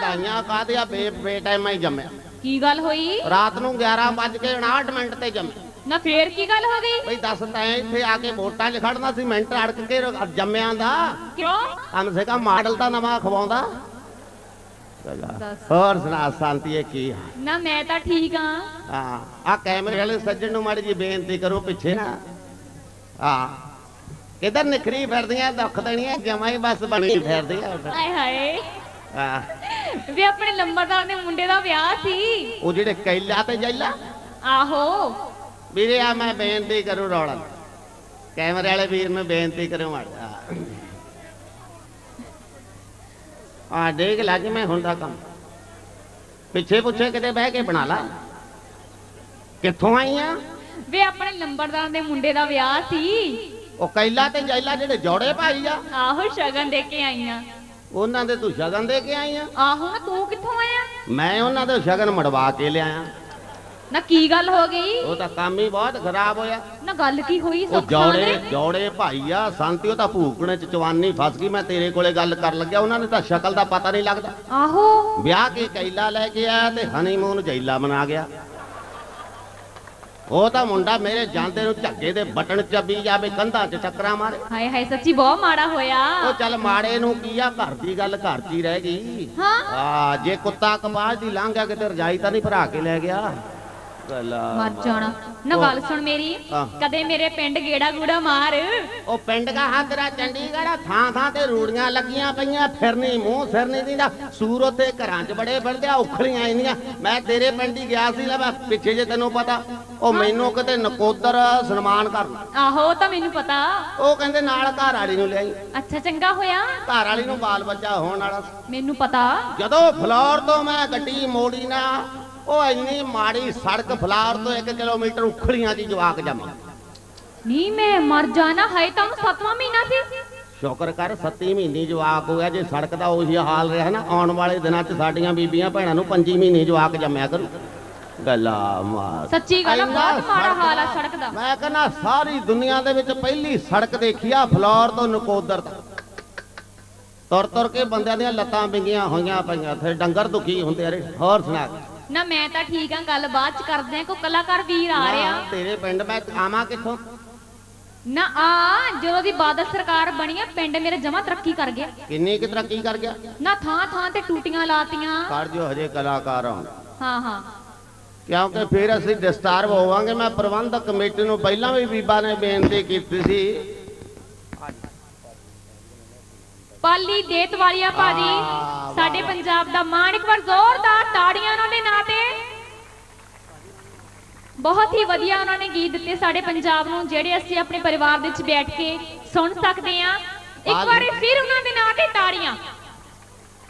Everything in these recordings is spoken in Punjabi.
ਵਧਾਈਆਂ ਕਾਹਦੀਆਂ ਬੇ ਬੇਟਾਈਮਾਂ ਹੀ ਜੰਮਿਆ। ਕੀ ਗੱਲ ਹੋਈ? ਰਾਤ ਨੂੰ 11:59 ਮਿੰਟ ਤੇ ਜੰਮਿਆ। ਨਾ ਫੇਰ ਕੀ ਗੱਲ ਹੋ ਗਈ? ਬਈ ਦੱਸ ਤੈਂ ਇੱਥੇ ਆ ਕੇ ਵੋਟਾਂ 'ਚ ਖੜਨਾ ਸੀ ਮਿੰਟ ਅੜਕ ਕੇ ਜੰਮਿਆਂ ਦਾ। ਕਿਉਂ? ਕਮ ਸੇ ਕਮ ਮਾਡਲ ਤਾਂ ਨਵਾਂ ਖਵਾਉਂਦਾ। ਹੋਰ ਸੁਣਾ ਸ਼ਾਂਤੀਏ ਕੀ ਹਾਲ? ਨਾ ਮੈਂ ਤਾਂ ਠੀਕ ਆ। ਹਾਂ ਆ ਕੈਮਰੇ ਵਾਲੇ ਸੱਜਣ ਨੂੰ ਮਾੜੀ ਜੀ ਬੇਨਤੀ ਕਰੋ ਪਿੱਛੇ ਨਾ। ਹਾਂ। ਕਿਧਰ ਨਿਖਰੀ ਫਿਰਦੀਆਂ ਦੁੱਖ ਦੇਣੀਆਂ ਜਮਾਂ ਹੀ ਬਸ ਬਣੀ ਫਿਰਦੀਆਂ। ਆਏ ਹਾਏ। ਹਾਂ। ਵੀ ਆਪਣੇ ਲੰਬਰਦਾਰ ਦੇ ਮੁੰਡੇ ਦਾ ਵਿਆਹ ਸੀ। ਉਹ ਜਿਹੜੇ ਕੈਲਾ ਤੇ ਜੈਲਾ? ਆਹੋ। ਵੀਰੇ ਆ ਮੈਂ ਬੇਨਤੀ ਕਰੂ ਰੌਲਾ ਕੈਮਰੇ ਵਾਲੇ ਵੀਰ ਨੂੰ ਬੇਨਤੀ ਕਰੂ ਮਾੜਾ ਆ ਦੇਖ ਲੈ ਜਿਵੇਂ ਹੁੰਦਾ ਕੰਮ। ਪਿੱਛੇ ਪੁੱਛੇ ਕਿਤੇ ਬਹਿ ਕੇ ਬਣਾ ਲਾ। ਕਿੱਥੋਂ ਆਈਆਂ ਵੀ ਆਪਣੇ ਲੰਬਰਦਾਰ ਦੇ ਮੁੰਡੇ ਦਾ ਵਿਆਹ ਸੀ। ਉਹ ਕੈਲਾ ਤੇ ਜੈਲਾ ਜਿਹੜੇ ਜੋੜੇ ਭਾਈ ਆ। ਆਹੋ ਸ਼ਗਨ ਦੇ ਕੇ ਆਈਆਂ ਉਹਨਾਂ ਦੇ ਤੂੰ ਸ਼ਗਨ ਦੇ ਕੇ ਆਈ ਆ? ਆਹੋ ਤੂੰ ਕਿੱਥੋਂ ਆਇਆ? ਮੈਂ ਉਹਨਾਂ ਦੇ ਸ਼ਗਨ ਮੜਵਾ ਕੇ ਲਿਆਇਆ। ਨਾ ਕੀ ਗੱਲ ਹੋ ਗਈ? ਉਹ ਤਾਂ ਕੰਮ ਹੀ ਬਹੁਤ ਖਰਾਬ ਹੋਇਆ। ਨਾ ਗੱਲ ਕੀ ਹੋਈ? ਉਹ ਸੁੱਖ ਜੋੜੇ ਭਾਈ ਆ ਸੰਤੀ ਉਹ ਤਾਂ ਭੂਕਣੇ ਚ ਚਵਾਨੀ ਫਸ ਗਈ। ਮੈਂ ਤੇਰੇ ਕੋਲੇ ਗੱਲ ਕਰਨ ਲੱਗਿਆ ਉਹਨਾਂ ਨੇ ਤਾਂ ਸ਼ਕਲ ਦਾ ਪਤਾ ਨਹੀਂ ਲੱਗਦਾ। ਆਹੋ। ਵਿਆਹ ਕੇ ਕੈਲਾ ਲੈ ਕੇ ਆਇਆ ਤੇ ਹਨੀਮੂਨ ਜੈਲਾ ਮਨਾ ਗਿਆ। ਉਹ ਤਾਂ ਮੁੰਡਾ ਮੇਰੇ ਜਾਂਦੇ ਨੂੰ ਝੱਗੇ ਦੇ ਬਟਨ ਚੱਬੀ ਜਾਵੇ ਕੰਧਾਂ 'ਚ ਚੱਕਰਾਂ ਮਾਰੇ। ਹਾਏ ਹਾਏ ਸੱਚੀ ਬਹੁਤ ਮਾੜਾ ਹੋਇਆ। ਉਹ ਚੱਲ ਮਾੜੇ ਨੂੰ ਕੀ ਆ ਘਰ ਦੀ ਗੱਲ ਘਰ 'ਚ ਹੀ ਰਹਿ ਗਈ। ਹਾਂ। ਆ ਜੇ ਕੁੱਤਾ ਕਪਾਹ ਦੀ ਲੰਘ ਕਿਤੇ ਰਜਾਈ ਤਾਂ ਨਹੀਂ ਭਰਾ ਕੇ ਲੈ ਗਿਆ। ਮਰ ਜਾਣਾ। ਨਾ ਗੱਲ ਸੁਣ ਮੇਰੀ। ਕਦੇ ਮੇਰੇ ਪਿੰਡ ਗੇੜਾ ਗੂੜਾ ਮਾਰ। ਉਹ ਪਿੰਡ ਦਾ ਹਾਦਰਾ ਚੰਡੀਗੜ੍ਹ ਥਾਂ ਥਾਂ ਤੇ ਰੂੜੀਆਂ ਲੱਗੀਆਂ ਪਈਆਂ। ਫਿਰਨੀ ਮੂੰਹ ਫਿਰਨੀ ਦੀ ਦਾ ਸੂਰ ਉੱਥੇ ਘਰਾਂ 'ਚ ਬੜੇ ਫਿਰਦੇ ਆ ਉਖਲੀਆਂ ਆਈਆਂ ਮੈਂ ਤੇਰੇ ਪਿੰਡ ਹੀ ਗਿਆ ਸੀ ਲੈ ਪਿੱਛੇ ਜੇ ਤੈਨੂੰ ਪਤਾ ਉਹ ਮੈਨੂੰ ਕਿਤੇ ਨਕੋਦਰ ਸਨਮਾਨ ਕਰਨਾ ਆਹੋ ਤਾਂ ਮੈਨੂੰ ਪਤਾ। ਉਹ ਕਹਿੰਦੇ ਨਾਲ ਘਰ ਵਾਲੀ ਨੂੰ ਲਿਆਈ। ਅੱਛਾ ਚੰਗਾ ਹੋਇਆ। ਘਰ ਵਾਲੀ ਨੂੰ ਬਾਲ ਬੱਚਾ ਹੋਣ ਵਾਲਾ। ਮੈਨੂੰ ਪਤਾ। ਜਦੋਂ ਫਲੋਰ ਤੋਂ ਮੈਂ ਗੱਡੀ ਮੋੜੀ ਨਾ ਉਹ ਇੰਨੀ ਮਾੜੀ ਸੜਕ ਫਲੋਰ ਤੋਂ 1 ਕਿਲੋਮੀਟਰ ਉਖਲੀਆਂ ਦੀ ਜਵਾਕ ਜਮਾ। ਨਹੀਂ ਮੈਂ ਮਰ ਜਾਣਾ ਹੈ ਤਾਂ ਸੱਤਵਾਂ ਮਹੀਨਾ ਸੀ। ਸ਼ੁਕਰ ਕਰ 7 ਮਹੀਨੇ ਜਵਾਕ ਹੋ ਗਿਆ ਜੇ ਸੜਕ ਦਾ ਉਹੀ ਹਾਲ ਰਿਹਾ ਨਾ ਆਉਣ ਵਾਲੇ ਦਿਨਾਂ 'ਚ ਸਾਡੀਆਂ ਬੀਬੀਆਂ ਭੈਣਾਂ ਨੂੰ 5 ਮਹੀਨੇ ਜਵਾਕ ਜੰਮਿਆ ਕਰੂ। ਗੱਲਾ ਮਾਰ। ਸੱਚੀ ਗੱਲ ਬਹੁਤ ਮਾੜਾ ਹਾਲ ਆ ਸੜਕ ਦਾ। ਮੈਂ ਕਹਿੰਦਾ ਸਾਰੀ ਦੁਨੀਆ ਦੇ ਵਿੱਚ ਪਹਿਲੀ ਸੜਕ ਦੇਖੀ ਆ ਫਲੋਰ ਤੋਂ ਨਕੋਦਰ ਤੱਕ। ਤੁਰ ਤੁਰ ਕੇ ਬੰਦਿਆਂ ਦੀਆਂ ਲੱਤਾਂ ਵਿੰਗੀਆਂ ਹੋਈਆਂ ਪਈਆਂ ਫਿਰ ਡੰਗਰ ਦੁਖੀ ਹੁੰਦੇ ਆ ਰੇ ਹੋਰ ਸੁਣਾ। ਨਾ ਮੈਂ ਤਾਂ ਠੀਕ ਆ ਗੱਲ ਬਾਅਦ ਚ ਕਰਦੇ ਆ ਕੋ ਕਲਾਕਾਰ ਵੀਰ ਆ ਰਿਹਾ। ਤੇਰੇ ਪਿੰਡ ਮੈਂ ਆਵਾਂ ਕਿੱਥੋਂ? ਨਾ ਆ ਜਦੋਂ ਦੀ ਬਾਦਲ ਸਰਕਾਰ ਬਣੀ ਆ ਪਿੰਡ ਮੇਰੇ ਜਮਾ ਤਰੱਕੀ ਕਰ ਗਿਆ। ਕਿੰਨੀ ਕਿ ਤਰੱਕੀ ਕਰ ਗਿਆ? ਨਾ ਥਾਂ ਥਾਂ ਤੇ ਟੂਟੀਆਂ ਲਾਤੀਆਂ। ਕਰ ਜੋ ਹਜੇ ਕਲਾਕਾਰ ਹਾਂ ਹਾਂ। ਕਿਉਂਕਿ ਫਿਰ ਅਸੀਂ ਡਿਸਟਰਬ ਹੋਵਾਂਗੇ ਮੈਂ ਪ੍ਰਬੰਧਕ ਕਮੇਟੀ ਨੂੰ ਪਹਿਲਾਂ ਵੀ ਬੀਬਾ ਨੇ ਬੇਨਤੀ ਕੀਤੀ ਸੀ ਪਾਲੀ ਦੇਤ ਵਾਲੀਆ ਭਾਜੀ ਸਾਡੇ ਪੰਜਾਬ ਦਾ ਮਾਣ ਇੱਕ ਵਾਰ ਜ਼ੋਰਦਾਰ ਤਾੜੀਆਂ ਉਹਨਾਂ ਦੇ ਨਾਂ ਤੇ। ਬਹੁਤ ਹੀ ਵਧੀਆ ਉਹਨਾਂ ਨੇ ਗੀਤ ਦਿੱਤੇ ਸਾਡੇ ਪੰਜਾਬ ਨੂੰ ਜਿਹੜੇ ਅਸੀਂ ਆਪਣੇ ਪਰਿਵਾਰ ਦੇ ਵਿੱਚ ਬੈਠ ਕੇ ਸੁਣ ਸਕਦੇ ਹਾਂ। ਇੱਕ ਵਾਰੀ ਫਿਰ ਉਹਨਾਂ ਦੇ ਨਾਂ ਤੇ ਤਾੜੀਆਂ।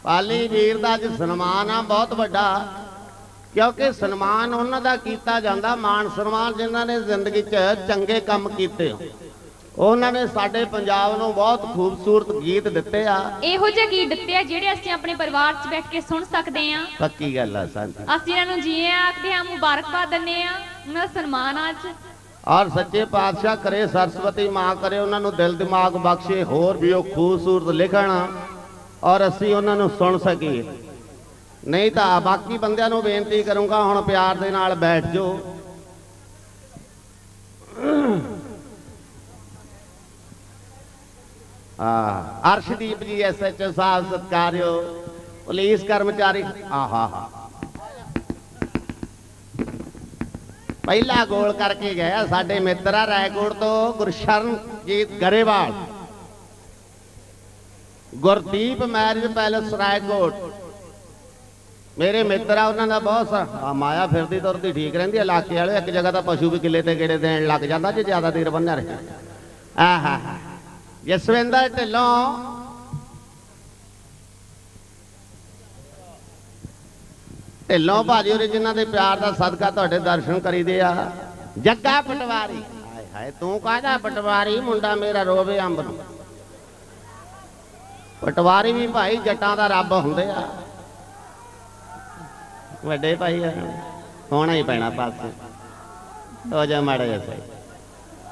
ਪਾਲੀ ਵੀਰ ਦਾ ਅੱਜ ਸਨਮਾਨ ਆ ਬਹੁਤ ਵੱਡਾ ਕਿਉਂਕਿ ਸਨਮਾਨ ਉਹਨਾਂ ਦਾ ਕੀਤਾ ਜਾਂਦਾ ਮਾਣ ਸਨਮਾਨ ਜਿਨ੍ਹਾਂ ਨੇ ਜ਼ਿੰਦਗੀ 'ਚ ਚੰਗੇ ਕੰਮ ਕੀਤੇ। ਹੋ ਉਹਨਾਂ ਨੇ ਸਾਡੇ ਪੰਜਾਬ ਨੂੰ ਬਹੁਤ ਖੂਬਸੂਰਤ ਗੀਤ ਦਿੱਤੇ ਆ। ਇਹੋ ਜਿਹੇ ਗੀਤ ਦਿੱਤੇ ਆ ਜਿਹੜੇ ਅਸੀਂ ਆਪਣੇ ਪਰਿਵਾਰ 'ਚ ਬੈਠ ਕੇ ਸੁਣ ਸਕਦੇ ਹਾਂ ਪੱਕੀ ਗੱਲ ਆ ਸੰਤ ਅਸੀਂ ਇਹਨਾਂ ਨੂੰ ਜੀਏ ਆਖਦੇ ਹਾਂ ਮੁਬਾਰਕਬਾਦ ਦਿੰਦੇ ਆ ਉਹਨਾਂ ਦਾ ਸਨਮਾਨ ਆ ਅੱਜ। ਔਰ ਸੱਚੇ ਪਾਤਸ਼ਾਹ ਕਰੇ ਸਰਸਵਤੀ ਮਾਂ ਕਰੇ ਉਹਨਾਂ ਨੂੰ ਦਿਲ ਦਿਮਾਗ ਬਖਸ਼ੇ ਹੋਰ ਵੀ ਉਹ ਖੂਬਸੂਰਤ ਲਿਖਣ ਔਰ ਅਸੀਂ ਉਹਨਾਂ ਨੂੰ ਸੁਣ ਸਕੀਏ। ਨਹੀਂ ਤਾਂ ਬਾਕੀ ਬੰਦਿਆਂ ਨੂੰ ਬੇਨਤੀ ਕਰੂੰਗਾ ਹੁਣ ਪਿਆਰ ਦੇ ਨਾਲ ਬੈਠ ਜਾਓ। ਆ ਅਰਸ਼ਦੀਪ ਜੀ ਐਸਐਚਓ ਸਾਹਿਬ ਸਤਕਾਰਿਓ। ਪੁਲਿਸ ਕਰਮਚਾਰੀ। ਆਹਾ ਹਾ ਪਹਿਲਾ ਗੋਲ ਕਰਕੇ ਗਿਆ ਸਾਡੇ ਮਿੱਤਰ ਆ ਰਾਏਕੋਟ ਤੋਂ Gursharanjit Grewal. Gurdeep marriage palace Raikot. ਮੇਰੇ ਮਿੱਤਰ ਆ, ਉਹਨਾਂ ਦਾ ਬਹੁਤ ਸਾ- ਆ ਮਾਇਆ ਫਿਰਦੀ ਤੁਰਦੀ ਠੀਕ ਰਹਿੰਦੀ ਇਲਾਕੇ ਵਾਲੇ ਇੱਕ ਜਗ੍ਹਾ ਦਾ ਪਸ਼ੂ ਵੀ ਕਿੱਲੇ ਤੇ ਗੇੜੇ ਦੇਣ ਲੱਗ ਜਾਂਦਾ ਜੇ ਜ਼ਿਆਦਾ ਦੇਰ ਬੰਨਿਆ ਰਹੇ। ਆਹਾ। ਜਸਵਿੰਦਰ ਢਿੱਲੋਂ। ਢਿੱਲੋਂ ਭਾਜੀ ਉਹਦੇ ਜਿਨ੍ਹਾਂ ਦੇ ਪਿਆਰ ਦਾ ਸਦਕਾ ਤੁਹਾਡੇ ਦਰਸ਼ਨ ਕਰੀਦੇ ਆ। ਜੱਗਾ ਪਟਵਾਰੀ। ਹਾਏ ਹਾਏ, ਤੂੰ ਕਾਹਦਾ ਪਟਵਾਰੀ? ਮੁੰਡਾ ਮੇਰਾ ਰੋਵੇ ਅੰਬ ਨੂੰ। ਪਟਵਾਰੀ ਵੀ ਭਾਈ ਜੱਟਾਂ ਦਾ ਰੱਬ ਹੁੰਦੇ ਆ। ਵੱਡੇ ਭਾਈ ਆ। ਹੋਣਾ ਹੀ ਪੈਣਾ ਪਾਸੇ ਹੋ ਜਾ ਮਾੜਾ ਜਿਹਾ ਸਹੀ।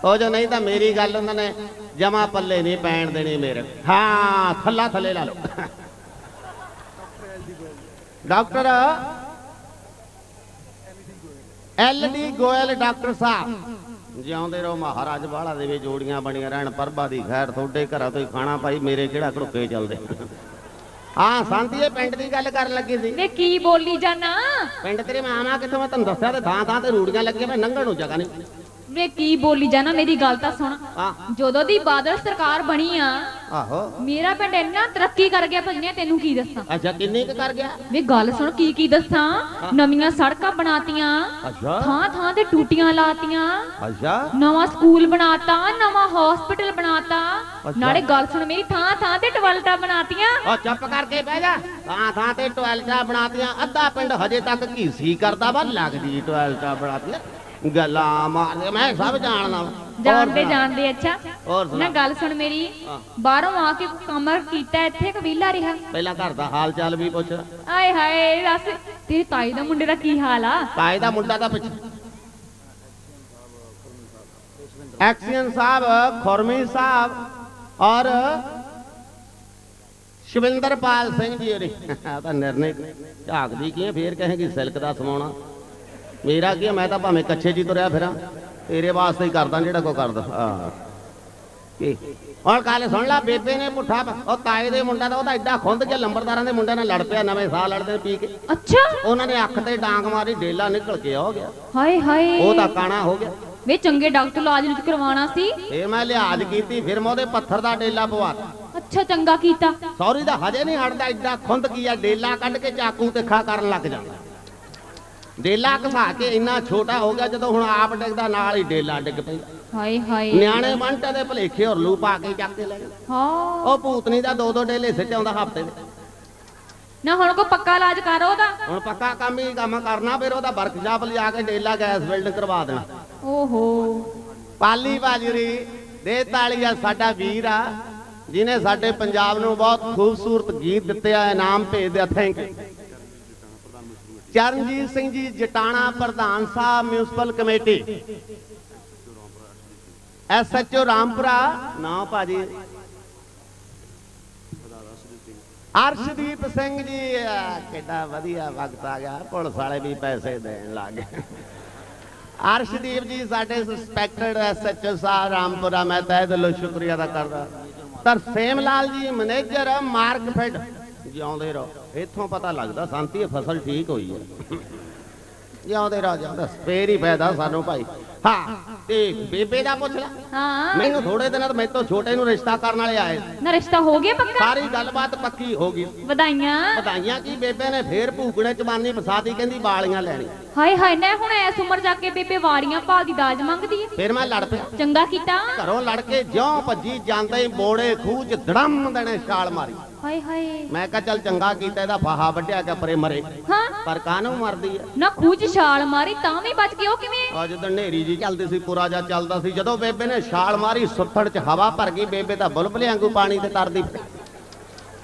ਹੋ ਜਾ, ਨਹੀਂ ਤਾਂ ਮੇਰੀ ਗੱਲ ਉਹਨਾਂ ਨੇ ਜਮਾ ਪੱਲੇ ਨਹੀਂ ਪੈਣ ਦੇਣੀ ਮੇਰੇ। ਹਾਂ ਥੱਲਾ ਥੱਲੇ ਲਾ ਲਓ। Doctor L D Goyal doctor ਸਾਹਿਬ। ਜਿਉਂਦੇ ਰਹੋ ਮਹਾਰਾਜ ਬਾਲਾ ਦੇ ਵੀ ਜੋੜੀਆਂ ਬਣੀਆਂ ਰਹਿਣ ਪਰਬਾ ਦੀ ਖੈਰ ਤੁਹਾਡੇ ਘਰਾਂ ਤੋਂ ਹੀ ਖਾਣਾ ਭਾਈ ਮੇਰੇ ਕਿਹੜਾ ਘੜੁੱਕੇ ਚੱਲਦੇ? ਹਾਂ ਸੰਤੀਏ ਪਿੰਡ ਦੀ ਗੱਲ ਕਰਨ ਲੱਗੀ ਸੀ। ਵੇ ਕੀ ਬੋਲੀ ਜਾਨਾ? ਪਿੰਡ ਤੇਰੇ ਮੈਂ ਆਵਾਂ ਕਿੱਥੋਂ ਮੈਂ ਤੁਹਾਨੂੰ ਦੱਸਿਆ ਤੇ ਥਾਂ ਥਾਂ ਤੇ ਰੂੜੀਆਂ ਲੱਗੀਆਂ ਮੈਂ ਨੰਗਣ ਨੂੰ ਜਗ੍ਹਾ ਨਹੀਂ। ਵੇ ਕੀ ਬੋਲੀ ਜਾਨਾ ਮੇਰੀ ਗੱਲ ਤਾਂ ਸੁਣ। ਜਦੋਂ ਦੀ ਬਾਦਲ ਸਰਕਾਰ ਬਣੀ ਆ ਆਹੋ। ਮੇਰਾ ਪਿੰਡ ਇੰਨਾ ਤਰੱਕੀ ਕਰ ਗਿਆ ਭਜਨੇ ਤੈਨੂੰ ਕੀ ਦੱਸਾਂ? ਅੱਛਾ ਕਿੰਨੀ ਕੁ ਕਰ ਗਿਆ? ਵੇ ਗੱਲ ਸੁਣ ਕੀ ਕੀ ਦੱਸਾਂ? ਨਵੀਆਂ ਸੜਕਾਂ ਬਣਾਤੀਆਂ ਅੱਛਾ। ਥਾਂ ਥਾਂ ਤੇ ਟੂਟੀਆਂ ਲਾਤੀਆਂ। ਅੱਛਾ। ਨਵਾਂ ਸਕੂਲ ਬਣਾਤਾ ਨਵਾਂ ਹਸਪੀਟਲ ਬਣਾਤਾ। ਨਾਲੇ ਗੱਲ ਸੁਣ ਮੇਰੀ ਥਾਂ ਥਾਂ ਤੇ ਟਵਾਲਟਾਂ ਬਣਾਤੀਆਂ। ਉਹ ਚੁੱਪ ਕਰਕੇ ਬਹਿ ਜਾ। ਥਾਂ ਥਾਂ ਤੇ ਟੋਇਲਟਾਂ ਬਣਾਤੀਆਂ ਅੱਧਾ ਪਿੰਡ ਹਜੇ ਤੱਕ ਘੀਸੀ ਕਰਦਾ ਵਾ ਲੱਗਦੀ ਟੋਇਲਟਾਂ ਬਣਾਤੀਆਂ। ਗੱਲਾਂ ਮਾਰਦੇ ਮੈਂ ਸਭ ਜਾਣਦਾ ਜਾਣਦੇ। ਜਾਣਦੇ ਅੱਛਾ। ਹੋਰ ਨਾ ਗੱਲ ਸੁਣ ਮੇਰੀ। ਬਾਹਰੋਂ ਆ ਕੇ ਕੰਮ ਕੀਤਾ ਇੱਥੇ ਕਬੀਲਾ ਰਿਹਾ। ਪਹਿਲਾਂ ਘਰ ਦਾ ਹਾਲ ਚਾਲ ਵੀ ਪੁੱਛ। ਆਏ ਹਾਏ ਦੱਸ। ਤੇਰੀ ਤਾਈ ਦਾ ਮੁੰਡੇ ਦਾ ਕੀ ਹਾਲ ਆ? ਤਾਏ ਦਾ ਮੁੰਡਾ ਤਾਂ ਪਿੱਛੇ। ਐਕਸੀਅਨ ਸਾਹਿਬ ਖੁਰਮੀ ਸਾਹਿਬ ਔਰ ਸ਼ਿਵਿੰਦਰਪਾਲ ਸਿੰਘ ਜੀ ਆ ਤਾਂ ਨਿਰਣੇ ਝਾਕਦੀ ਕੀ ਫੇਰ ਕਹੇਗੀ ਸਿਲਕ ਦਾ ਸਮਾਉਣਾ। ਮੇਰਾ ਕੀ ਮੈਂ ਤਾਂ ਭਾਵੇਂ ਕੱਛੇ ਜੀ ਤੁਰਿਆ ਫਿਰਾਂ। ਤੇਰੇ ਵਾਸਤੇ ਹੀ ਕਰਦਾ ਜਿਹੜਾ ਕੋ ਕਰਦਾ। ਹਾਂ। ਕੀ? ਹੁਣ ਕੱਲ ਸੁਣ ਲਾ ਬੇਬੇ ਨੇ ਪੁੱਠਾ ਉਹ ਤਾਏ ਦੇ ਮੁੰਡਾ ਦਾ ਉਹਦਾ ਐਡਾ ਖੁੰਦ ਗਿਆ ਲੰਬਰਦਾਰਾਂ ਦੇ ਮੁੰਡਿਆਂ ਨਾਲ ਲੜ ਪਿਆ ਨਵੇਂ ਸਾਲ ਲੜਦੇ ਪੀ ਕੇ। ਅੱਛਾ। ਉਹਨਾਂ ਨੇ ਅੱਖ ਤੇ ਡਾਂਗ ਮਾਰੀ ਡੇਲਾ ਨਿਕਲ ਕੇ ਆ ਗਿਆ। ਹਾਏ ਹਾਏ। ਉਹ ਤਾਂ ਕਾਣਾ ਹੋ ਗਿਆ। ਵੇ ਚੰਗੇ ਡਾਕਟਰ ਇਲਾਜ ਨੂੰ ਕਰਵਾਉਣਾ ਸੀ। ਫੇਰ ਮੈਂ ਲਿਹਾਜ਼ ਕੀਤੀ ਫਿਰ ਮੈਂ ਉਹਦੇ ਪੱਥਰ ਦਾ ਡੇਲਾ ਪਵਾਤਾ ਅੱਛਾ ਚੰਗਾ ਕੀਤਾ। ਸੌਰੀ ਦਾ ਹਜੇ ਨਹੀਂ ਹਟਦਾ ਐਡਾ ਖੁੰਦ ਕੀ ਆ ਡੇਲਾ ਕੱਢ ਕੇ ਚਾਕੂ ਤਿੱਖਾ ਕਰਨ ਲੱਗ ਜਾਂਦਾ। ਡੇਲਾ ਘਸਾ ਕੇ ਇੰਨਾ ਛੋਟਾ ਹੋ ਗਿਆ ਜਦੋਂ ਹੁਣ ਆਪ ਡਿੱਗਦਾ ਨਾਲ ਹੀ ਡੇਲਾ ਡਿੱਗ ਪੈਂਦਾ ਹਾਏ ਹਾਏ। ਨਿਆਣੇ ਮੰਟੇ ਦੇ ਭਲੇਖੇ ਹਰਲੂ ਪਾ ਕੇ ਚੱਕ ਕੇ ਲੈ ਗਏ। ਹਾਂ। ਉਹ ਭੂਤਨੀ ਦਾ ਦੋ ਦੋ ਡੇਲੇ ਸਿੱਟਾਉਂਦਾ ਹਫ਼ਤੇ ਦੇ ਨਾ ਹੁਣ ਕੋ ਪੱਕਾ ਇਲਾਜ ਕਰ ਉਹਦਾ? ਹੁਣ ਪੱਕਾ ਕੰਮ ਹੀ ਕੰਮ ਕਰਨਾ ਫਿਰ ਉਹਦਾ ਵਰਕਸ਼ਾਪ ਲਿਆ ਕੇ ਡੇਲਾ ਗੈਸ ਬਿਲਡ ਕਰਵਾ ਦੇਣਾ। ਓਹੋ। ਪਾਲੀ ਬਾਜਰੀ ਦੇ ਤਾਲੀਆ ਸਾਡਾ ਵੀਰ ਆ ਜਿਨੇ ਸਾਡੇ ਪੰਜਾਬ ਨੂੰ ਬਹੁਤ ਖੂਬਸੂਰਤ ਗੀਤ ਦਿੱਤੇ ਆ ਇਨਾਮ ਭੇਜਦੇ ਆ ਥੈਂਕ ਯੂ ਚਰਨਜੀਤ ਸਿੰਘ ਜੀ ਜਟਾਣਾ ਪ੍ਰਧਾਨ ਸਾਹਿਬ ਮਿਊਨਿਸਪਲ ਕਮੇਟੀ ਐਸਐਚਓ ਰਾਮਪੁਰਾ। ਨਾ ਭਾਜੀ। ਅਰਸ਼ਦੀਪ ਸਿੰਘ ਜੀ ਕਿੱਡਾ ਵਧੀਆ ਵਕਤ ਆ ਗਿਆ। ਪੁਲਿਸ ਵਾਲੇ ਵੀ ਪੈਸੇ ਦੇਣ ਲੱਗ ਗਏ। ਅਰਸ਼ਦੀਪ ਜੀ, ਸਾਡੇ ਸਸਪੈਕਟਡ ਐਸਐਚਓ ਸਾਹਿਬ, ਰਾਮਪੁਰਾ। ਮੈਂ ਤਹਿ ਦਿਲੋਂ ਸ਼ੁਕਰੀਆ ਅਦਾ ਕਰਦਾ। ਤਰਸੇਮ ਲਾਲ ਜੀ ਮੈਨੇਜਰ ਮਾਰਕਫੈਡ ਜਿਉਂਦੇ ਰਹੋ। ਇੱਥੋਂ ਪਤਾ ਲੱਗਦਾ ਸ਼ਾਂਤੀ ਫਸਲ ਠੀਕ ਹੋਈ ਹੈ। ਜਿਉਂਦੇ ਰਹੋ ਜਾਂਦਾ ਸਪੇਰ ਹੀ ਫਾਇਦਾ ਸਾਨੂੰ ਭਾਈ। ਹਾਂ ਤੇ ਬੇਬੇ ਦਾ ਪੁੱਛ ਲੈ। ਹਾਂ। ਮੈਨੂੰ ਥੋੜੇ ਦਿਨਾਂ ਤੋਂ ਮੇਰੇ ਤੋਂ ਛੋਟੇ ਨੂੰ ਰਿਸ਼ਤਾ ਕਰਨ ਵਾਲੇ ਆਏ। ਨਾ ਰਿਸ਼ਤਾ ਹੋ ਗਿਆ ਪੱਕਾ? ਸਾਰੀ ਗੱਲਬਾਤ ਪੱਕੀ ਹੋ ਗਈ। ਵਧਾਈਆਂ। ਵਧਾਈਆਂ ਕੀ ਬੇਬੇ ਨੇ? ਫੇਰ ਭੂਕੜੇ ਚਬਾਨੀ ਫਸਾਦੀ ਕਹਿੰਦੀ ਬਾਲੀਆਂ ਲੈਣੀ ਹਾਏ ਹਾਏ ਨਾ ਹੁਣ ਐਸ ਉਮਰ ਜਾ ਕੇ ਬੇਬੇ ਵਾਰੀਆਂ ਭਾਲਦੀ ਦਾਜ ਮੰਗਦੀ ਏ ਫਿਰ ਮੈਂ ਲੜ ਪਿਆ। ਚੰਗਾ ਕੀਤਾ। ਘਰੋਂ ਲੜ ਕੇ ਜਿਉਂ ਭੱਜੀ ਜਾਂਦੇ ਹੀ ਬੋੜੇ ਖੂਹ 'ਚ ਧੜਮ ਦੇਣੇ ਛਾਲ ਮਾਰੀ। ਹਾਏ ਹਾਏ। ਮੈਂ ਕਿਹਾ ਚੱਲ ਚੰਗਾ ਕੀਤਾ ਇਹਦਾ ਫਾਹਾ ਵੱਢਿਆ ਕਿ ਪਰੇ ਮਰੇ। ਹਾਂ। ਪਰ ਕਾਹਨੂੰ ਮਰਦੀ ਆ? ਨਾ ਖੂਜ ਛਾਲ ਮਾਰੀ ਤਾਂ ਵੀ ਬਚ ਗਿਆ ਉਹ ਕਿਵੇਂ? ਅੱਜ ਤਾਂ ਹਨੇਰੀ ਜੀ ਚੱਲਦੀ ਸੀ ਪੂਰਾ ਜਾ ਚੱਲਦਾ ਸੀ ਜਦੋਂ ਬੇਬੇ ਨੇ ਛਾਲ ਮਾਰੀ ਸੁੱਥੜ 'ਚ ਹਵਾ ਭਰ ਗਈ ਬੇਬੇ ਤਾਂ ਬੁਲਬੁਲੇ ਵਾਂਗੂ ਪਾਣੀ ਤੇ ਤਰਦੀ।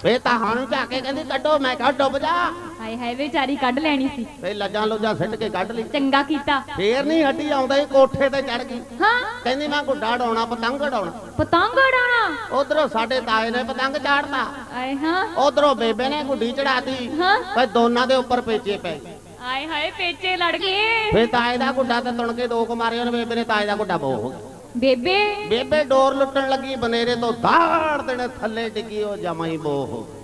ਫੇ ਤਾਂ ਹਣ ਝਾ ਕੇ ਕਹਿੰਦੀ ਕੱਢੋ ਮੈਂ ਕਿਹਾ ਡੁੱਬ ਜਾ। ਹਾਏ ਹਾਏ ਵਿਚਾਰੀ ਕੱਢ ਲੈਣੀ ਸੀ। ਫੇ ਲੱਜਾਂ ਲੋਜਾਂ ਸਿੱਟ ਕੇ ਕੱਢ ਲਈ। ਚੰਗਾ ਕੀਤਾ। ਫੇਰ ਨਹੀਂ ਹੱਡੀ ਆਉਂਦਾ ਹੀ ਕੋਠੇ ਤੇ ਚੜ ਗਈ। ਹਾਂ। ਕਹਿੰਦੀ ਮੈਂ ਗੁੱਡਾ ਡਾਉਣਾ ਪਤੰਗ ਡਾਉਣਾ ਪਤੰਗ ਉਡਾਉਣਾ? ਉਧਰੋਂ ਸਾਡੇ ਤਾਏ ਨੇ ਪਤੰਗ ਚਾੜਤਾ। ਆਏ ਹਾਂ। ਉਧਰੋਂ ਬੇਬੇ ਨੇ ਗੁੱਡੀ ਚੜਾਤੀ ਹਾਂ। ਫੇ ਦੋਨਾਂ ਦੇ ਉੱਪਰ ਪੇਚੇ ਪੈ ਗਏ ਆਏ ਹਾਏ ਪੇਚੇ ਲੜ ਗਏ। ਫੇ ਤਾਏ ਦਾ ਗੁੱਡਾ ਤੇ ਤੁਣ ਕੇ ਦੋ ਕੁ ਮਾਰੇ ਉਹਨੇ ਬੇਬੇ ਨੇ ਤਾਏ ਦਾ ਗੁੱਡਾ ਬੋ ਹੋ ਗਿਆ। ਬੇਬੇ। ਬੇਬੇ ਡੋਰ ਲੁੱਟਣ ਲੱਗੀ ਬਨੇਰੇ ਤੋਂ ਧਾੜ ਦੇਣੇ ਥੱਲੇ ਡਿੱਗੀ ਉਹ ਜਮਾ ਹੀ ਬੋ ਹੋ ਗਈ।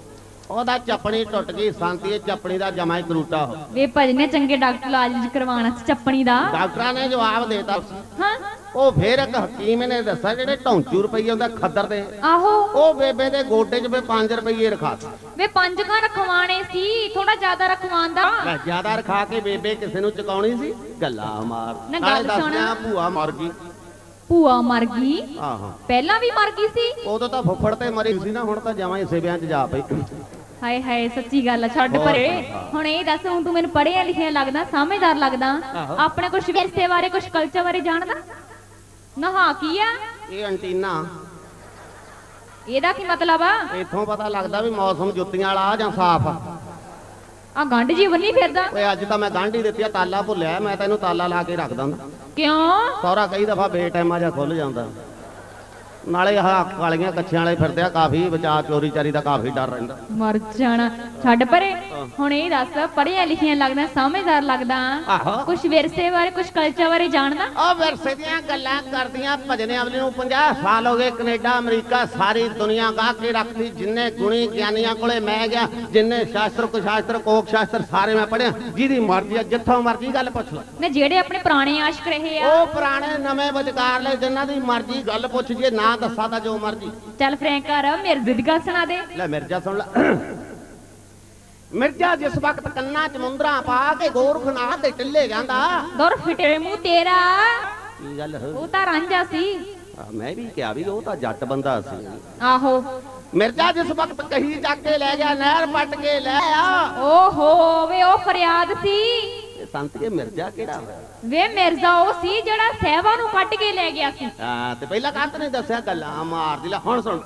ਉਹਦਾ ਚੱਪਣੀ ਟੁੱਟ ਗਈ ਸੰਤੀ ਚੱਪਣੀ ਦਾ ਜਮਾ ਹੀ ਕਰੂਟਾ ਹੋ। ਵੇ ਭਜਨੇ ਚੰਗੇ ਡਾਕਟਰ ਇਲਾਜ ਕਰਵਾਉਣਾ ਸੀ ਚੱਪਣੀ ਦਾ। ਡਾਕਟਰਾਂ ਨੇ ਜਵਾਬ ਦੇਤਾ। ਹਾਂ। ਉਹ ਫੇਰ ਇੱਕ ਹਕੀਮ ਨੇ ਦੱਸਿਆ ਜਿਹੜੇ ਢੌਂਚੂ ਰੁਪਈਏ ਹੁੰਦਾ ਖੱਦਰ ਦੇ। ਆਹੋ। ਉਹ ਬੇਬੇ ਦੇ ਗੋਡੇ 'ਚ ਵੀ 5 ਰੁਪਈਏ ਰਖਾ ਵੇ ਪੰਜ ਕਾਂ ਰਖਵਾਣੇ ਸੀ? ਥੋੜਾ ਜ਼ਿਆਦਾ ਰਖਵਾਉਂਦਾ ਮੈਂ ਜ਼ਿਆਦਾ ਰਖਾ ਕੇ ਬੇਬੇ ਕਿਸੇ ਨੂੰ ਚੁਕਾਉਣੀ ਸੀ? ਗੱਲਾਂ ਮਾਰ। ਨਾ ਗੱਲ ਨਾਲੇ ਦੱਸ ਸੁਣ। ਦਿਆਂ ਭੂਆ ਮਰ ਗਈ। ਭੂਆ ਮਰ ਗਈ। ਆਹੋ। ਪਹਿਲਾਂ ਵੀ ਮਰ ਗਈ ਸੀ। ਉਦੋਂ ਤਾਂ ਫੁੱਫੜ ਤੇ ਮਰੀ ਸੀ ਨਾ ਹੁਣ ਤਾਂ ਜਮਾਂ ਹੀ ਸੇਵਿਆਂ 'ਚ ਜਾ ਪਈ। ਹਾਏ ਹਾਏ ਸੱਚੀ ਗੱਲ ਆ ਛੱਡ ਹੋਰ। ਪਰੇ। ਹਾਂ। ਹੁਣ ਇਹ ਦੱਸ ਹੁਣ ਤੂੰ ਮੈਨੂੰ ਪੜ੍ਹਿਆ ਲਿਖਿਆ ਲੱਗਦਾ ਸਮਝਦਾਰ ਲੱਗਦਾ। ਆਹੋ। ਆਪਣੇ ਕੁਝ ਵਿਰਸੇ ਬਾਰੇ ਕੁਝ ਕਲਚਰ ਬਾਰੇ ਜਾਣਦਾ? ਨਾ ਹਾਂ ਕੀ ਆ? ਇਹ ਐਂਟੀਨਾ ਇਹਦਾ ਕੀ ਮਤਲਬ ਆ? ਇੱਥੋਂ ਪਤਾ ਲੱਗਦਾ ਵੀ ਮੌਸਮ ਜੁੱਤੀਆਂ ਵਾਲਾ ਜਾਂ ਸਾਫ਼ ਆ। ਆ ਗੰਢ ਜੀ ਬੰਨੀ ਫਿਰਦਾ। ਓਏ ਅੱਜ ਤਾਂ ਮੈਂ ਗਾਂਢੀ ਦਿੱਤੀ ਆ ਤਾਲਾ ਭੁੱਲਿਆ ਮੈਂ ਤੈਨੂੰ ਤਾਲਾ ਲਾ ਕੇ ਰੱਖ ਦਾਂਦਾ ਕਿਉਂ? ਸੌਰਾ ਕਈ ਦਫਾ ਬੇ ਟਾਈਮਾ ਜਾਂ ਖੁੱਲ ਜਾਂਦਾ। ਨਾਲੇ ਆਹ ਕਾਲੀਆਂ ਕੱਛਿਆਂ ਵਾਲੇ ਫਿਰਦੇ ਆ ਕਾਫੀ ਬਚਾ ਚੋਰੀ ਚਾਰੀ ਦਾ ਕਾਫੀ ਡਰ ਰਹਿੰਦਾ। ਮਰ ਜਾਣਾ। ਛੱਡ ਪਰੇ ਹੁਣ ਇਹ ਦੱਸ ਪੜ੍ਹਿਆ ਲਿਖਿਆ ਲੱਗਦਾ ਸਮਝਦਾਰ ਲੱਗਦਾ। ਕੁਝ ਵਿਰਸੇ ਬਾਰੇ ਕੁਝ ਕਲਚਰ ਬਾਰੇ ਜਾਣਦਾ? ਉਹ ਵਿਰਸੇ ਦੀਆਂ ਗੱਲਾਂ ਕਰਦੀਆਂ ਭਜਨੇ ਅਵਲੀ ਨੂੰ 50 ਸਾਲ ਹੋ ਗਏ ਕੈਨੇਡਾ ਅਮਰੀਕਾ ਸਾਰੀ ਦੁਨੀਆ ਗਾ ਕੇ ਰੱਖਦੀ ਜਿੰਨੇ ਗੁਣੀ ਗਿਆਨੀਆਂ ਕੋਲੇ ਮੈਂ ਗਿਆ ਜਿੰਨੇ ਸ਼ਾਸਤਰ ਕੋ ਸ਼ਾਸਤਰ ਕੋਕ ਸ਼ਾਸਤਰ ਸਾਰੇ ਮੈਂ ਪੜਿਆ ਜਿਹਦੀ ਮਰਜ਼ੀ ਆ ਜਿੱਥੋਂ ਮਰਜ਼ੀ ਗੱਲ ਪੁੱਛ ਲਓ ਨੇ ਜਿਹੜੇ ਆਪਣੇ ਪੁਰਾਣੇ ਆਸ਼ਕ ਰਹੇ ਆ। ਉਹ ਪੁਰਾਣੇ ਨਵੇਂ ਵਿਚਕਾਰ ਲੈ ਜਿਨ੍ਹਾਂ ਦੀ ਮਰਜ਼ੀ ਗੱਲ ਪੁੱਛ ਜੇ ਨਾ ਦੱਸਾ ਤਾਂ ਜੋ ਮਰਜ਼ੀ। ਚੱਲ ਫਰੈਂਕ ਕਰ ਮੇਰੇ ਜ਼ਿੱਦ ਗੱਲ ਸੁਣਾ ਦੇ। ਲੈ ਮਿਰਜ਼ਾ ਸੁਣ ਲੈ। ਮਿਰਜ਼ਾ ਜਿਸ ਵਕਤ ਕੰਨਾਂ 'ਚ ਮੁੰਦਰਾ ਪਾ ਕੇ ਗੋਰਖਨਾਥ ਦੇ ਟਿੱਲੇ ਜਾਂਦਾ। ਦੁਰ ਫਿਟੇ ਮੂੰਹ ਤੇਰਾ। ਕੀ ਗੱਲ? ਉਹ ਤਾਂ ਰਾਂਝਾ ਸੀ। ਮੈਂ ਵੀ ਕਿਹਾ ਵੀ ਉਹ ਤਾਂ ਜੱਟ ਬੰਦਾ ਸੀ। ਆਹੋ। ਮਿਰਜ਼ਾ ਜਿਸ ਵਕਤ ਕਹੀ ਚੱਕ ਕੇ ਲੈ ਗਿਆ ਨਹਿਰ ਪੱਟ ਕੇ ਲੈ ਆ। ਓਹੋ ਵੇ ਉਹ ਫਰਿਆਦ ਸੀ। ਇਹ ਸੰਤੀਏ ਮਿਰਜ਼ਾ ਕਿਹੜਾ ਹੋਇਆ? ਵੇ ਮਿਰਜ਼ਾ ਉਹ ਸੀ ਜਿਹੜਾ ਸਹਿਬਾ ਨੂੰ ਕੱਢ ਕੇ ਲੈ ਗਿਆ ਸੀ। ਹਾਂ ਤੇ ਪਹਿਲਾਂ ਕਾਹਤ ਨੇ ਦੱਸਿਆ? ਗੱਲਾਂ ਮਾਰਦੀ ਲੈ ਹੁਣ ਸੁਣ।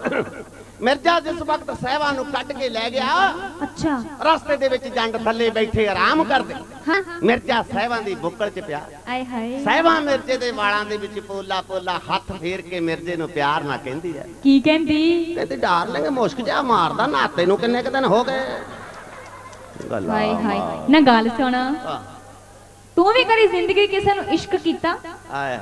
ਮਿਰਜ਼ਾ ਜਿਸ ਵਕਤ ਸਹਿਬਾ ਨੂੰ ਕੱਢ ਕੇ ਲੈ ਗਿਆ ਅੱਛਾ। ਰਸਤੇ ਦੇ ਵਿੱਚ ਜੰਡ ਥੱਲੇ ਬੈਠੇ ਆਰਾਮ ਕਰਦੇ। ਹਾਂ। ਮਿਰਜ਼ਾ ਸਹਿਬਾਂ ਦੀ ਬੁੱਕਲ 'ਚ ਪਿਆ। ਆਏ ਹਾਏ। ਸਹਿਬਾਂ ਮਿਰਜ਼ੇ ਦੇ ਵਾਲਾਂ ਦੇ ਵਿੱਚ ਪੋਲਾ ਪੋਲਾ ਹੱਥ ਫੇਰ ਕੇ ਮਿਰਜ਼ੇ ਨੂੰ ਪਿਆਰ ਨਾਲ ਕਹਿੰਦੀ ਹੈ। ਕੀ ਕਹਿੰਦੀ? ਕਹਿੰਦੀ ਡਾਰਲਿੰਗ ਮੁਸ਼ਕ ਜਾ ਮਾਰਦਾ ਨਾਤੇ ਨੂੰ ਕਿੰਨੇ ਕੁ ਦਿਨ ਹੋ ਗਏ? ਗੱਲਾਂ ਹਾਏ ਹਾਏ। ਮਾਰ। ਨਾ ਗੱਲ ਸੁਣ। ਤੂੰ ਵੀ ਕਦੀ ਜ਼ਿੰਦਗੀ ਕਿਸੇ ਨੂੰ ਇਸ਼ਕ ਕੀਤਾ? ਆਏ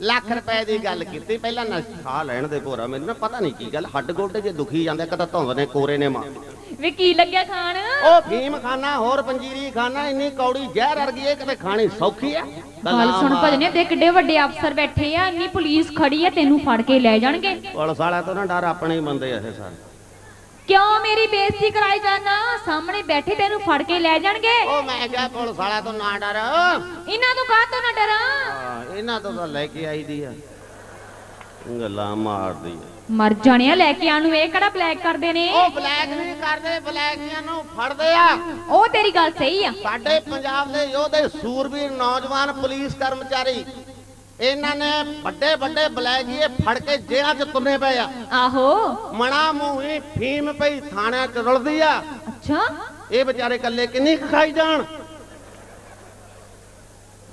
ਲੱਖ ਰੁਪਏ ਦੀ ਗੱਲ ਕੀਤੀ ਪਹਿਲਾਂ ਨਾ ਖਾ ਲੈਣ ਦੇ ਭੋਰਾ ਮੈਨੂੰ ਨਾ ਪਤਾ ਨਹੀਂ ਕੀ ਗੱਲ ਹੱਡ ਗੋਡੇ ਜੇ ਦੁਖੀ ਜਾਂਦੇ ਕਦਾ ਧੁੰਦ ਨੇ ਕੋਰੇ ਨੇ ਮਾਰ ਵੇ ਕੀ ਲੱਗਿਆ ਖਾਣ? ਉਹ ਫੀਮ ਖਾਨਾ ਹੋਰ ਪੰਜੀਰੀ ਖਾਨਾ ਇੰਨੀ ਕੌੜੀ ਜ਼ਹਿਰ ਵਰਗੀ ਇਹ ਕਿਤੇ ਖਾਣੀ ਸੌਖੀ ਆ? ਗੱਲ ਸੁਣ ਭਜਨੇ ਤੇ ਕਿੱਡੇ ਵੱਡੇ ਅਫਸਰ ਬੈਠੇ ਆ ਇੰਨੀ ਪੁਲਿਸ ਖੜੀ ਆ ਤੈਨੂੰ ਫੜ ਕੇ ਲੈ ਜਾਣਗੇ? ਪੁਲਿਸ ਵਾਲਿਆਂ ਤੋਂ ਨਾ ਡਰ ਆਪਣੇ ਹੀ ਬੰਦੇ ਆ ਇਹ ਸਾਰੇ। ਕਿਉਂ ਮੇਰੀ ਬੇਇੱਜ਼ਤੀ ਕਰਾਈ ਜਾਣਾ ਸਾਹਮਣੇ ਬੈਠੇ ਤੈਨੂੰ ਫੜ ਕੇ ਲੈ ਜਾਣਗੇ। ਉਹ ਮੈਂ ਕਿਹਾ ਪੁਲਿਸ ਵਾਲਿਆਂ ਤੋਂ ਨਾ ਡਰ। ਇਹਨਾਂ ਤੋਂ ਕਾਹ ਤੋਂ ਨਾ ਡਰਾਂ? ਹਾਂ, ਇਹਨਾਂ ਤੋਂ ਤਾਂ ਲੈ ਕੇ ਆਈ ਦੀ ਆ। ਗੱਲਾਂ ਮਾਰਦੀ ਆ। ਮਰ ਜਾਣਿਆ ਲੈ ਕੇ ਆਣ ਨੂੰ ਇਹ ਕਿਹੜਾ ਬਲੈਕ ਕਰਦੇ ਨੇ? ਉਹ ਬਲੈਕ ਨਹੀਂ ਕਰਦੇ ਬਲੈਕੀਆਂ ਨੂੰ ਫੜਦੇ ਆ। ਉਹ ਤੇਰੀ ਗੱਲ ਸਹੀ ਆ। ਸਾਡੇ ਪੰਜਾਬ ਦੇ ਯੋਧੇ ਸੂਰਬੀਰ ਨੌਜਵਾਨ ਪੁਲਿਸ ਕਰਮਚਾਰੀ ਇਹਨਾਂ ਨੇ ਵੱਡੇ ਵੱਡੇ ਬਲੈਕੀਏ ਫੜ ਕੇ ਜੇਲ੍ਹਾਂ 'ਚ ਤੁੰਨੇ ਪਏ ਆ। ਆਹੋ। ਮਣਾ ਮੂੰਹੀ ਫੀਮ ਪਈ ਥਾਣਿਆਂ 'ਚ ਰੁਲਦੀ ਆ। ਅੱਛਾ। ਇਹ ਵਿਚਾਰੇ ਇਕੱਲੇ ਕਿੰਨੀ ਖਾਈ ਜਾਣ?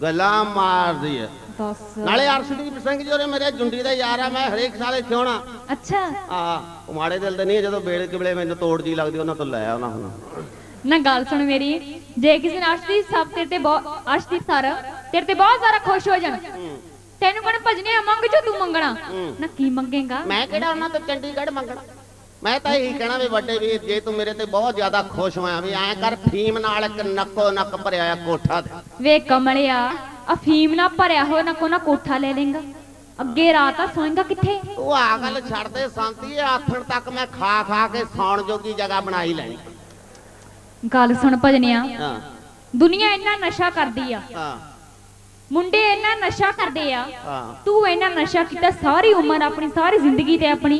ਗੱਲਾਂ ਮਾਰਦੀ ਆ। ਦੱਸ। ਨਾਲੇ ਅਰਸ਼ਦੀਪ ਸਿੰਘ ਜੀ ਉਹਨੇ ਮੇਰੇ ਜੁੰਡੀ ਦਾ ਯਾਰ ਆ ਮੈਂ ਹਰੇਕ ਸਾਲੇ ਥਿਉਣਾ ਅੱਛਾ। ਆ ਉਹ ਮਾੜੇ ਦਿਲ ਦੇ ਨਹੀਂ ਜਦੋਂ ਬੇੜੇ ਕਿਬਲੇ ਮੈਨੂੰ ਤੋੜ ਜੀ ਲੱਗਦੀ ਉਹਨਾਂ ਤੋਂ ਲੈ ਆਉਣਾ ਹੁਣ। ਨਾ ਗੱਲ ਸੁਣ ਮੇਰੀ ਜੇ ਕਿਸੇ ਨੇ ਅਰਸ਼ਦੀਪ ਸਭ ਤੇਰੇ ਤੇ ਬਹੁਤ ਅਰਸ਼ਦੀਪ ਸਰ ਤੇਰੇ ਤੇ ਬਹੁਤ ਜ਼ਿਆਦਾ ਖੁਸ਼ ਹੋ ਜਾਣ ਤੈਨੂੰ ਕਹਣ ਭਜਨੇ ਮੰਗ ਜੋ ਤੂੰ ਮੰਗਣਾ। ਨਾ ਕੀ ਮੰਗੇਗਾ? ਮੈਂ ਕਿਹੜਾ ਉਹਨਾਂ ਤੋਂ ਚੰਡੀਗੜ੍ਹ ਮੰਗਣਾ? ਮੈਂ ਤਾਂ ਇਹੀ ਕਹਿਣਾ ਵੀ ਵੱਡੇ ਵੀਰ ਜੇ ਤੂੰ ਮੇਰੇ ਤੇ ਬਹੁਤ ਜ਼ਿਆਦਾ ਖੁਸ਼ ਹੋਇਆ ਵੀ ਐਂ ਕਰ ਫੀਮ ਨਾਲ ਇੱਕ ਨੱਕੋ ਨੱਕ ਭਰਿਆ ਕੋਠਾ ਤੇ। ਵੇ ਕਮਲਿਆ ਅਫੀਮ ਨਾ ਭਰਿਆ ਹੋ ਨਾ ਕੋ ਨਾ ਕੋਠਾ ਲੈ ਲੇਗਾ ਅੱਗੇ ਰਾਤ ਆ ਸੋਏਗਾ ਕਿੱਥੇ? ਤੂੰ ਆ ਗੱਲ ਛੱਡ ਦੇ ਸੰਤੀ ਆਥਣ ਤੱਕ ਮੈਂ ਖਾ ਖਾ ਕੇ ਸੌਣ ਜੋਗੀ ਜਗ੍ਹਾ ਬਣਾਈ ਲੈਣੀ। ਗੱਲ ਸੁਣ ਭਜਨਿਆ ਹਾਂ। ਦੁਨੀਆ ਇੰਨਾ ਨਸ਼ਾ ਕਰਦੀ ਆ। ਹਾਂ। ਮੁੰਡੇ ਇੰਨਾ ਨਸ਼ਾ ਕਰਦੇ ਆ ਤੂੰ ਇੰਨਾ ਨਸ਼ਾ ਕੀਤਾ ਸਾਰੀ ਉਮਰ ਆਪਣੀ ਸਾਰੀ ਜ਼ਿੰਦਗੀ ਤੇ ਆਪਣੀ।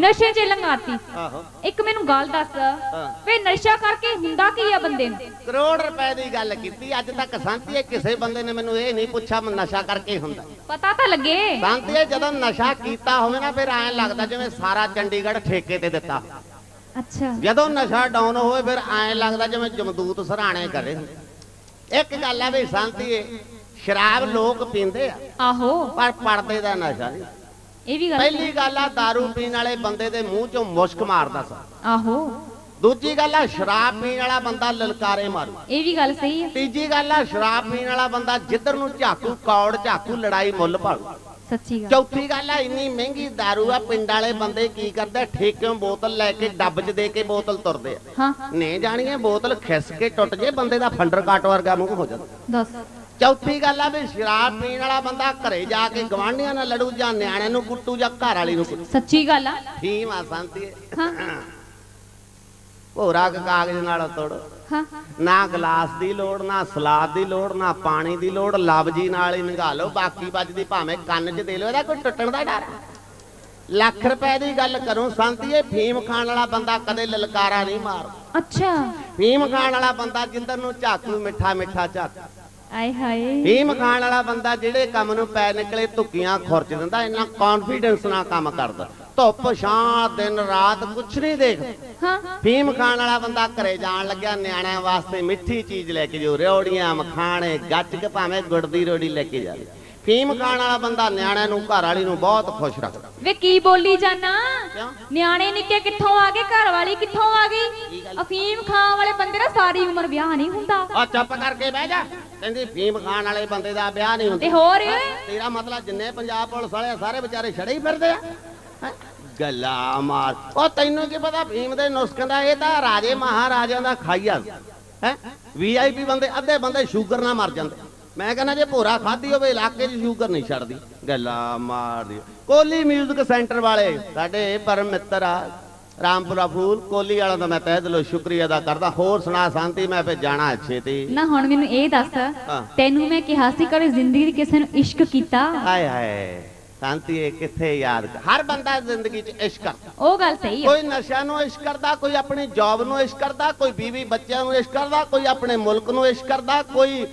ਨਸ਼ੇ 'ਚ ਲੰਘਾਤੀ ਇੱਕ ਮੈਨੂੰ ਗੱਲ ਦੱਸ ਵੇ ਨਸ਼ਾ ਕਰਕੇ ਹੁੰਦਾ ਕੀ ਆ ਬੰਦੇ ਨੂੰ? ਕਰੋੜ ਰੁਪਏ ਦੀ ਗੱਲ ਕੀਤੀ ਅੱਜ ਤੱਕ ਸੰਤੀ ਇਹ ਕਿਸੇ ਬੰਦੇ ਨੇ ਮੈਨੂੰ ਇਹ ਨਹੀਂ ਪੁੱਛਿਆ ਮੈਂ ਨਸ਼ਾ ਕਰਕੇ ਹੁੰਦਾ। ਪਤਾ ਤਾਂ ਲੱਗੇ। ਸੰਤੀ ਇਹ ਜਦੋਂ ਨਸ਼ਾ ਕੀਤਾ ਹੋਵੇ ਨਾ ਫਿਰ ਐਂ ਲੱਗਦਾ ਜਿਵੇਂ ਸਾਰਾ ਚੰਡੀਗੜ੍ਹ ਠੇਕੇ ਤੇ ਦਿੱਤਾ। ਅੱਛਾ। ਜਦੋਂ ਨਸ਼ਾ ਡਾਊਨ ਹੋਵੇ ਫਿਰ ਐਂ ਲੱਗਦਾ ਜਿਵੇਂ ਜਮਦੂਤ ਸਰਾਣੇ ਕਰੇ। ਇੱਕ ਗੱਲ ਆ ਵੀ ਸੰਤੀ ਸ਼ਰਾਬ ਲੋਕ ਪੀਂਦੇ ਆ ਆਹੋ ਪਰ ਪੜਦੇ ਦਾ ਨਸ਼ਾ ਨਹੀਂ ਇਹ ਵੀ ਗੱਲ ਪਹਿਲੀ ਗੱਲ ਆ दारू ਪੀਣ ਵਾਲੇ ਬੰਦੇ ਦੇ ਮੂੰਹ ਚੋਂ ਮੁਸ਼ਕ ਮਾਰਦਾ ਸੀ ਆਹੋ ਦੂਜੀ ਗੱਲ ਆ ਸ਼ਰਾਬ ਪੀਣ ਵਾਲਾ ਬੰਦਾ ਲਲਕਾਰੇ ਮਾਰੂ ਇਹ ਵੀ ਗੱਲ ਸਹੀ ਆ ਤੀਜੀ ਗੱਲ ਆ ਸ਼ਰਾਬ ਪੀਣ ਵਾਲਾ ਬੰਦਾ ਜਿੱਧਰ ਨੂੰ ਝਾਕੂ ਕੌੜ ਝਾਕੂ ਲੜਾਈ ਮੁੱਲ ਭਾਲੂ ਸੱਚੀ ਗੱਲ ਚੌਥੀ ਗੱਲ ਆ ਇੰਨੀ ਮਹਿੰਗੀ दारू ਆ ਪਿੰਡ ਵਾਲੇ ਬੰਦੇ ਕੀ ਕਰਦੇ ਠੇਕਿਓਂ ਬੋਤਲ ਲੈ ਕੇ ਡੱਬ 'ਚ ਦੇ ਕੇ ਬੋਤਲ ਤੁਰਦੇ ਆ ਹਾਂ ਨੇ ਜਾਣੀਏ ਬੋਤਲ ਖਿਸ ਕੇ ਟੁੱਟ ਜੇ ਬੰਦੇ ਦਾ ਫੰਡਰ ਕਾਟ ਵਰਗਾ ਮੂੰਹ ਹੋ ਜਾਂਦਾ ਦੱਸ ਚੌਥੀ ਗੱਲ ਆ ਵੀ ਸ਼ਰਾਬ ਪੀਣ ਵਾਲਾ ਬੰਦਾ ਘਰੇ ਜਾ ਕੇ ਗਵਾਂਢੀਆਂ ਨਾਲ ਲੜੂ ਜਾਂ ਨਿਆਣਿਆਂ ਨੂੰ ਕੁੱਟੂ ਜਾਂ ਘਰ ਵਾਲੀ ਨੂੰ ਕੁੱਟੂ। ਸੱਚੀ ਗੱਲ ਆ। ਫੀਮ ਆ ਸੰਤੀ। ਹਾਂ। ਭੋਰਾ ਕਾਗਜ਼ ਨਾਲ ਤੋੜ। ਹਾਂ। ਨਾ ਗਲਾਸ ਦੀ ਲੋੜ ਨਾ ਸਲਾਦ ਦੀ ਲੋੜ ਨਾ ਪਾਣੀ ਦੀ ਲੋੜ ਲਬਜੀ ਨਾਲ ਹੀ ਨੰਗਾ ਲਓ ਬਾਕੀ ਬਚਦੀ ਭਾਵੇਂ ਕੰਨ 'ਚ ਦੇ ਲਓ ਇਹਦਾ ਕੋਈ ਟੁੱਟਣ ਦਾ ਡਰ ਲੱਖ ਰੁਪਏ ਦੀ ਗੱਲ ਕਰੂੰ ਸੰਤੀਏ ਫੀਮ ਖਾਣ ਵਾਲਾ ਬੰਦਾ ਕਦੇ ਲਲਕਾਰਾ ਨਹੀਂ ਮਾਰ ਅੱਛਾ। ਫੀਮ ਖਾਣ ਵਾਲਾ ਬੰਦਾ ਜਿੰਦਰ ਨੂੰ ਝਾਕੂ ਮਿੱਠਾ ਮਿੱਠਾ ਝਾਕ। ਆਏ ਹਾਏ। ਫੀਮ ਖਾਣ ਵਾਲਾ ਬੰਦਾ ਜਿਹੜੇ ਕੰਮ ਨੂੰ ਪੈ ਨਿਕਲੇ ਧੁੱਕੀਆਂ ਖੁਰਚ ਦਿੰਦਾ ਇੰਨਾ ਕੌਨਫੀਡੈਂਸ ਨਾਲ ਕੰਮ ਕਰਦਾ। ਧੁੱਪ ਛਾਂ ਦਿਨ ਰਾਤ ਕੁਛ ਨਹੀਂ ਦੇਖਦਾ ਹਾਂ। ਫੀਮ ਖਾਣ ਵਾਲਾ ਬੰਦਾ ਘਰੇ ਜਾਣ ਲੱਗਿਆ ਨਿਆਣਿਆਂ ਵਾਸਤੇ ਮਿੱਠੀ ਚੀਜ਼ ਲੈ ਕੇ ਜੋ ਰਿਓੜੀਆਂ ਮਖਾਣੇ ਗੱਚ ਕੇ ਭਾਵੇਂ ਗੁੜ ਦੀ ਰੋੜੀ ਲੈ ਕੇ ਜਾਵੇ। ਫੀਮ ਖਾਣ ਵਾਲਾ ਬੰਦਾ ਨਿਆਣਿਆਂ ਨੂੰ ਘਰ ਵਾਲੀ ਨੂੰ ਬਹੁਤ ਖੁਸ਼ ਰੱਖਦਾ। ਵੇ ਕੀ ਬੋਲੀ ਜਾਨਾ? ਨਿਆਣੇ ਨਿੱਕੇ ਕਿੱਥੋਂ ਆ ਗਏ? ਘਰ ਵਾਲੀ ਕਿੱਥੋਂ ਆ ਗਈ? ਅਫੀਮ ਖਾਣ ਵਾਲੇ ਬੰਦੇ ਦਾ ਸਾਰੀ ਉਮਰ ਵਿਆਹ ਨਹੀਂ ਹੁੰਦਾ। ਆ ਚੁੱਪ ਕਰਕੇ ਬਹਿ ਜਾ। ਕਹਿੰਦੀ ਫੀਮ ਖਾਣ ਵਾਲੇ ਬੰਦੇ ਦਾ ਵਿਆਹ ਨਹੀਂ ਹੁੰਦਾ। ਤੇ ਹੋਰ? ਤੇਰਾ ਮਤਲਬ ਜਿੰਨੇ ਪੰਜਾਬ ਪੁਲਿਸ ਵਾਲੇ ਸਾਰੇ ਵਿਚਾਰੇ ਛੜੇ ਹੀ ਫਿਰਦੇ ਆ? ਗੱਲਾਂ ਮਾਰ। ਉਹ ਤੈਨੂੰ ਕੀ ਪਤਾ ਭੀਮ ਦੇ ਨੁਸਖਿਆਂ ਦਾ ਇਹ ਤਾਂ ਰਾਜੇ ਮਹਾਰਾਜਿਆਂ ਦਾ ਖਾਈਆ ਹੈ? ਵੀਆਈਪੀ ਬੰਦੇ ਅੱਧੇ ਬੰਦੇ ਸ਼ੂਗਰ ਨਾਲ ਮਰ ਜਾਂਦੇ। ਮੈਂ ਕਹਿੰਦਾ ਜੇ ਭੋਰਾ ਖਾਧੀ ਹੋਵੇ ਇਲਾਕੇ 'ਚ ਸ਼ੂਗਰ ਨਹੀਂ ਛੱਡਦੀ। ਗੱਲਾਂ ਮਾਰਦੀ। ਕੋਲੀ 뮤직 ਸੈਂਟਰ ਵਾਲੇ ਸਾਡੇ ਪਰਮ ਮਿੱਤਰ ਆ ਰਾਮਪੁਰਾ ਫੂਲ ਕੋਲੀ ਵਾਲਾ ਦਾ ਮੈਂ ਤਹਿ ਦਿਲੋਂ ਸ਼ੁਕਰੀਆ ਅਦਾ ਕਰਦਾ। ਹੋਰ ਸੁਣਾ ਸ਼ਾਂਤੀ ਮੈਂ ਫੇ ਜਾਣਾ ਛੇਤੀ। ਨਾ ਹੁਣ ਮੈਨੂੰ ਇਹ ਦੱਸ। ਹਾਂ। ਤੈਨੂੰ ਮੈਂ ਕਿਹਾ ਸੀ ਕਦੇ ਜ਼ਿੰਦਗੀ ਕਿਸੇ ਨੂੰ ਇਸ਼ਕ ਕੀਤਾ? ਹਾਏ ਹਾਏ ਸ਼ਾਂਤੀ ਇਹ ਕਿੱਥੇ ਯਾਦ ਹਰ ਬੰਦਾ ਜ਼ਿੰਦਗੀ 'ਚ ਇਸ਼ਕ ਕਰਦਾ। ਉਹ ਗੱਲ ਸਹੀ ਆ। ਕੋਈ ਨਸ਼ਿਆਂ ਨੂੰ ਇਸ਼ਕ ਕਰਦਾ ਕੋਈ ਆਪਣੀ ਜੌਬ ਨੂੰ ਇਸ਼ਕ ਕਰਦਾ ਕੋਈ ਬੀਵੀ ਬੱਚਿਆਂ ਨੂੰ ਇਸ਼ਕ ਕਰਦਾ ਕੋਈ ਆਪਣੇ ਮੁਲਕ ਨੂੰ ਇਸ਼ਕ ਕਰਦਾ ਕੋਈ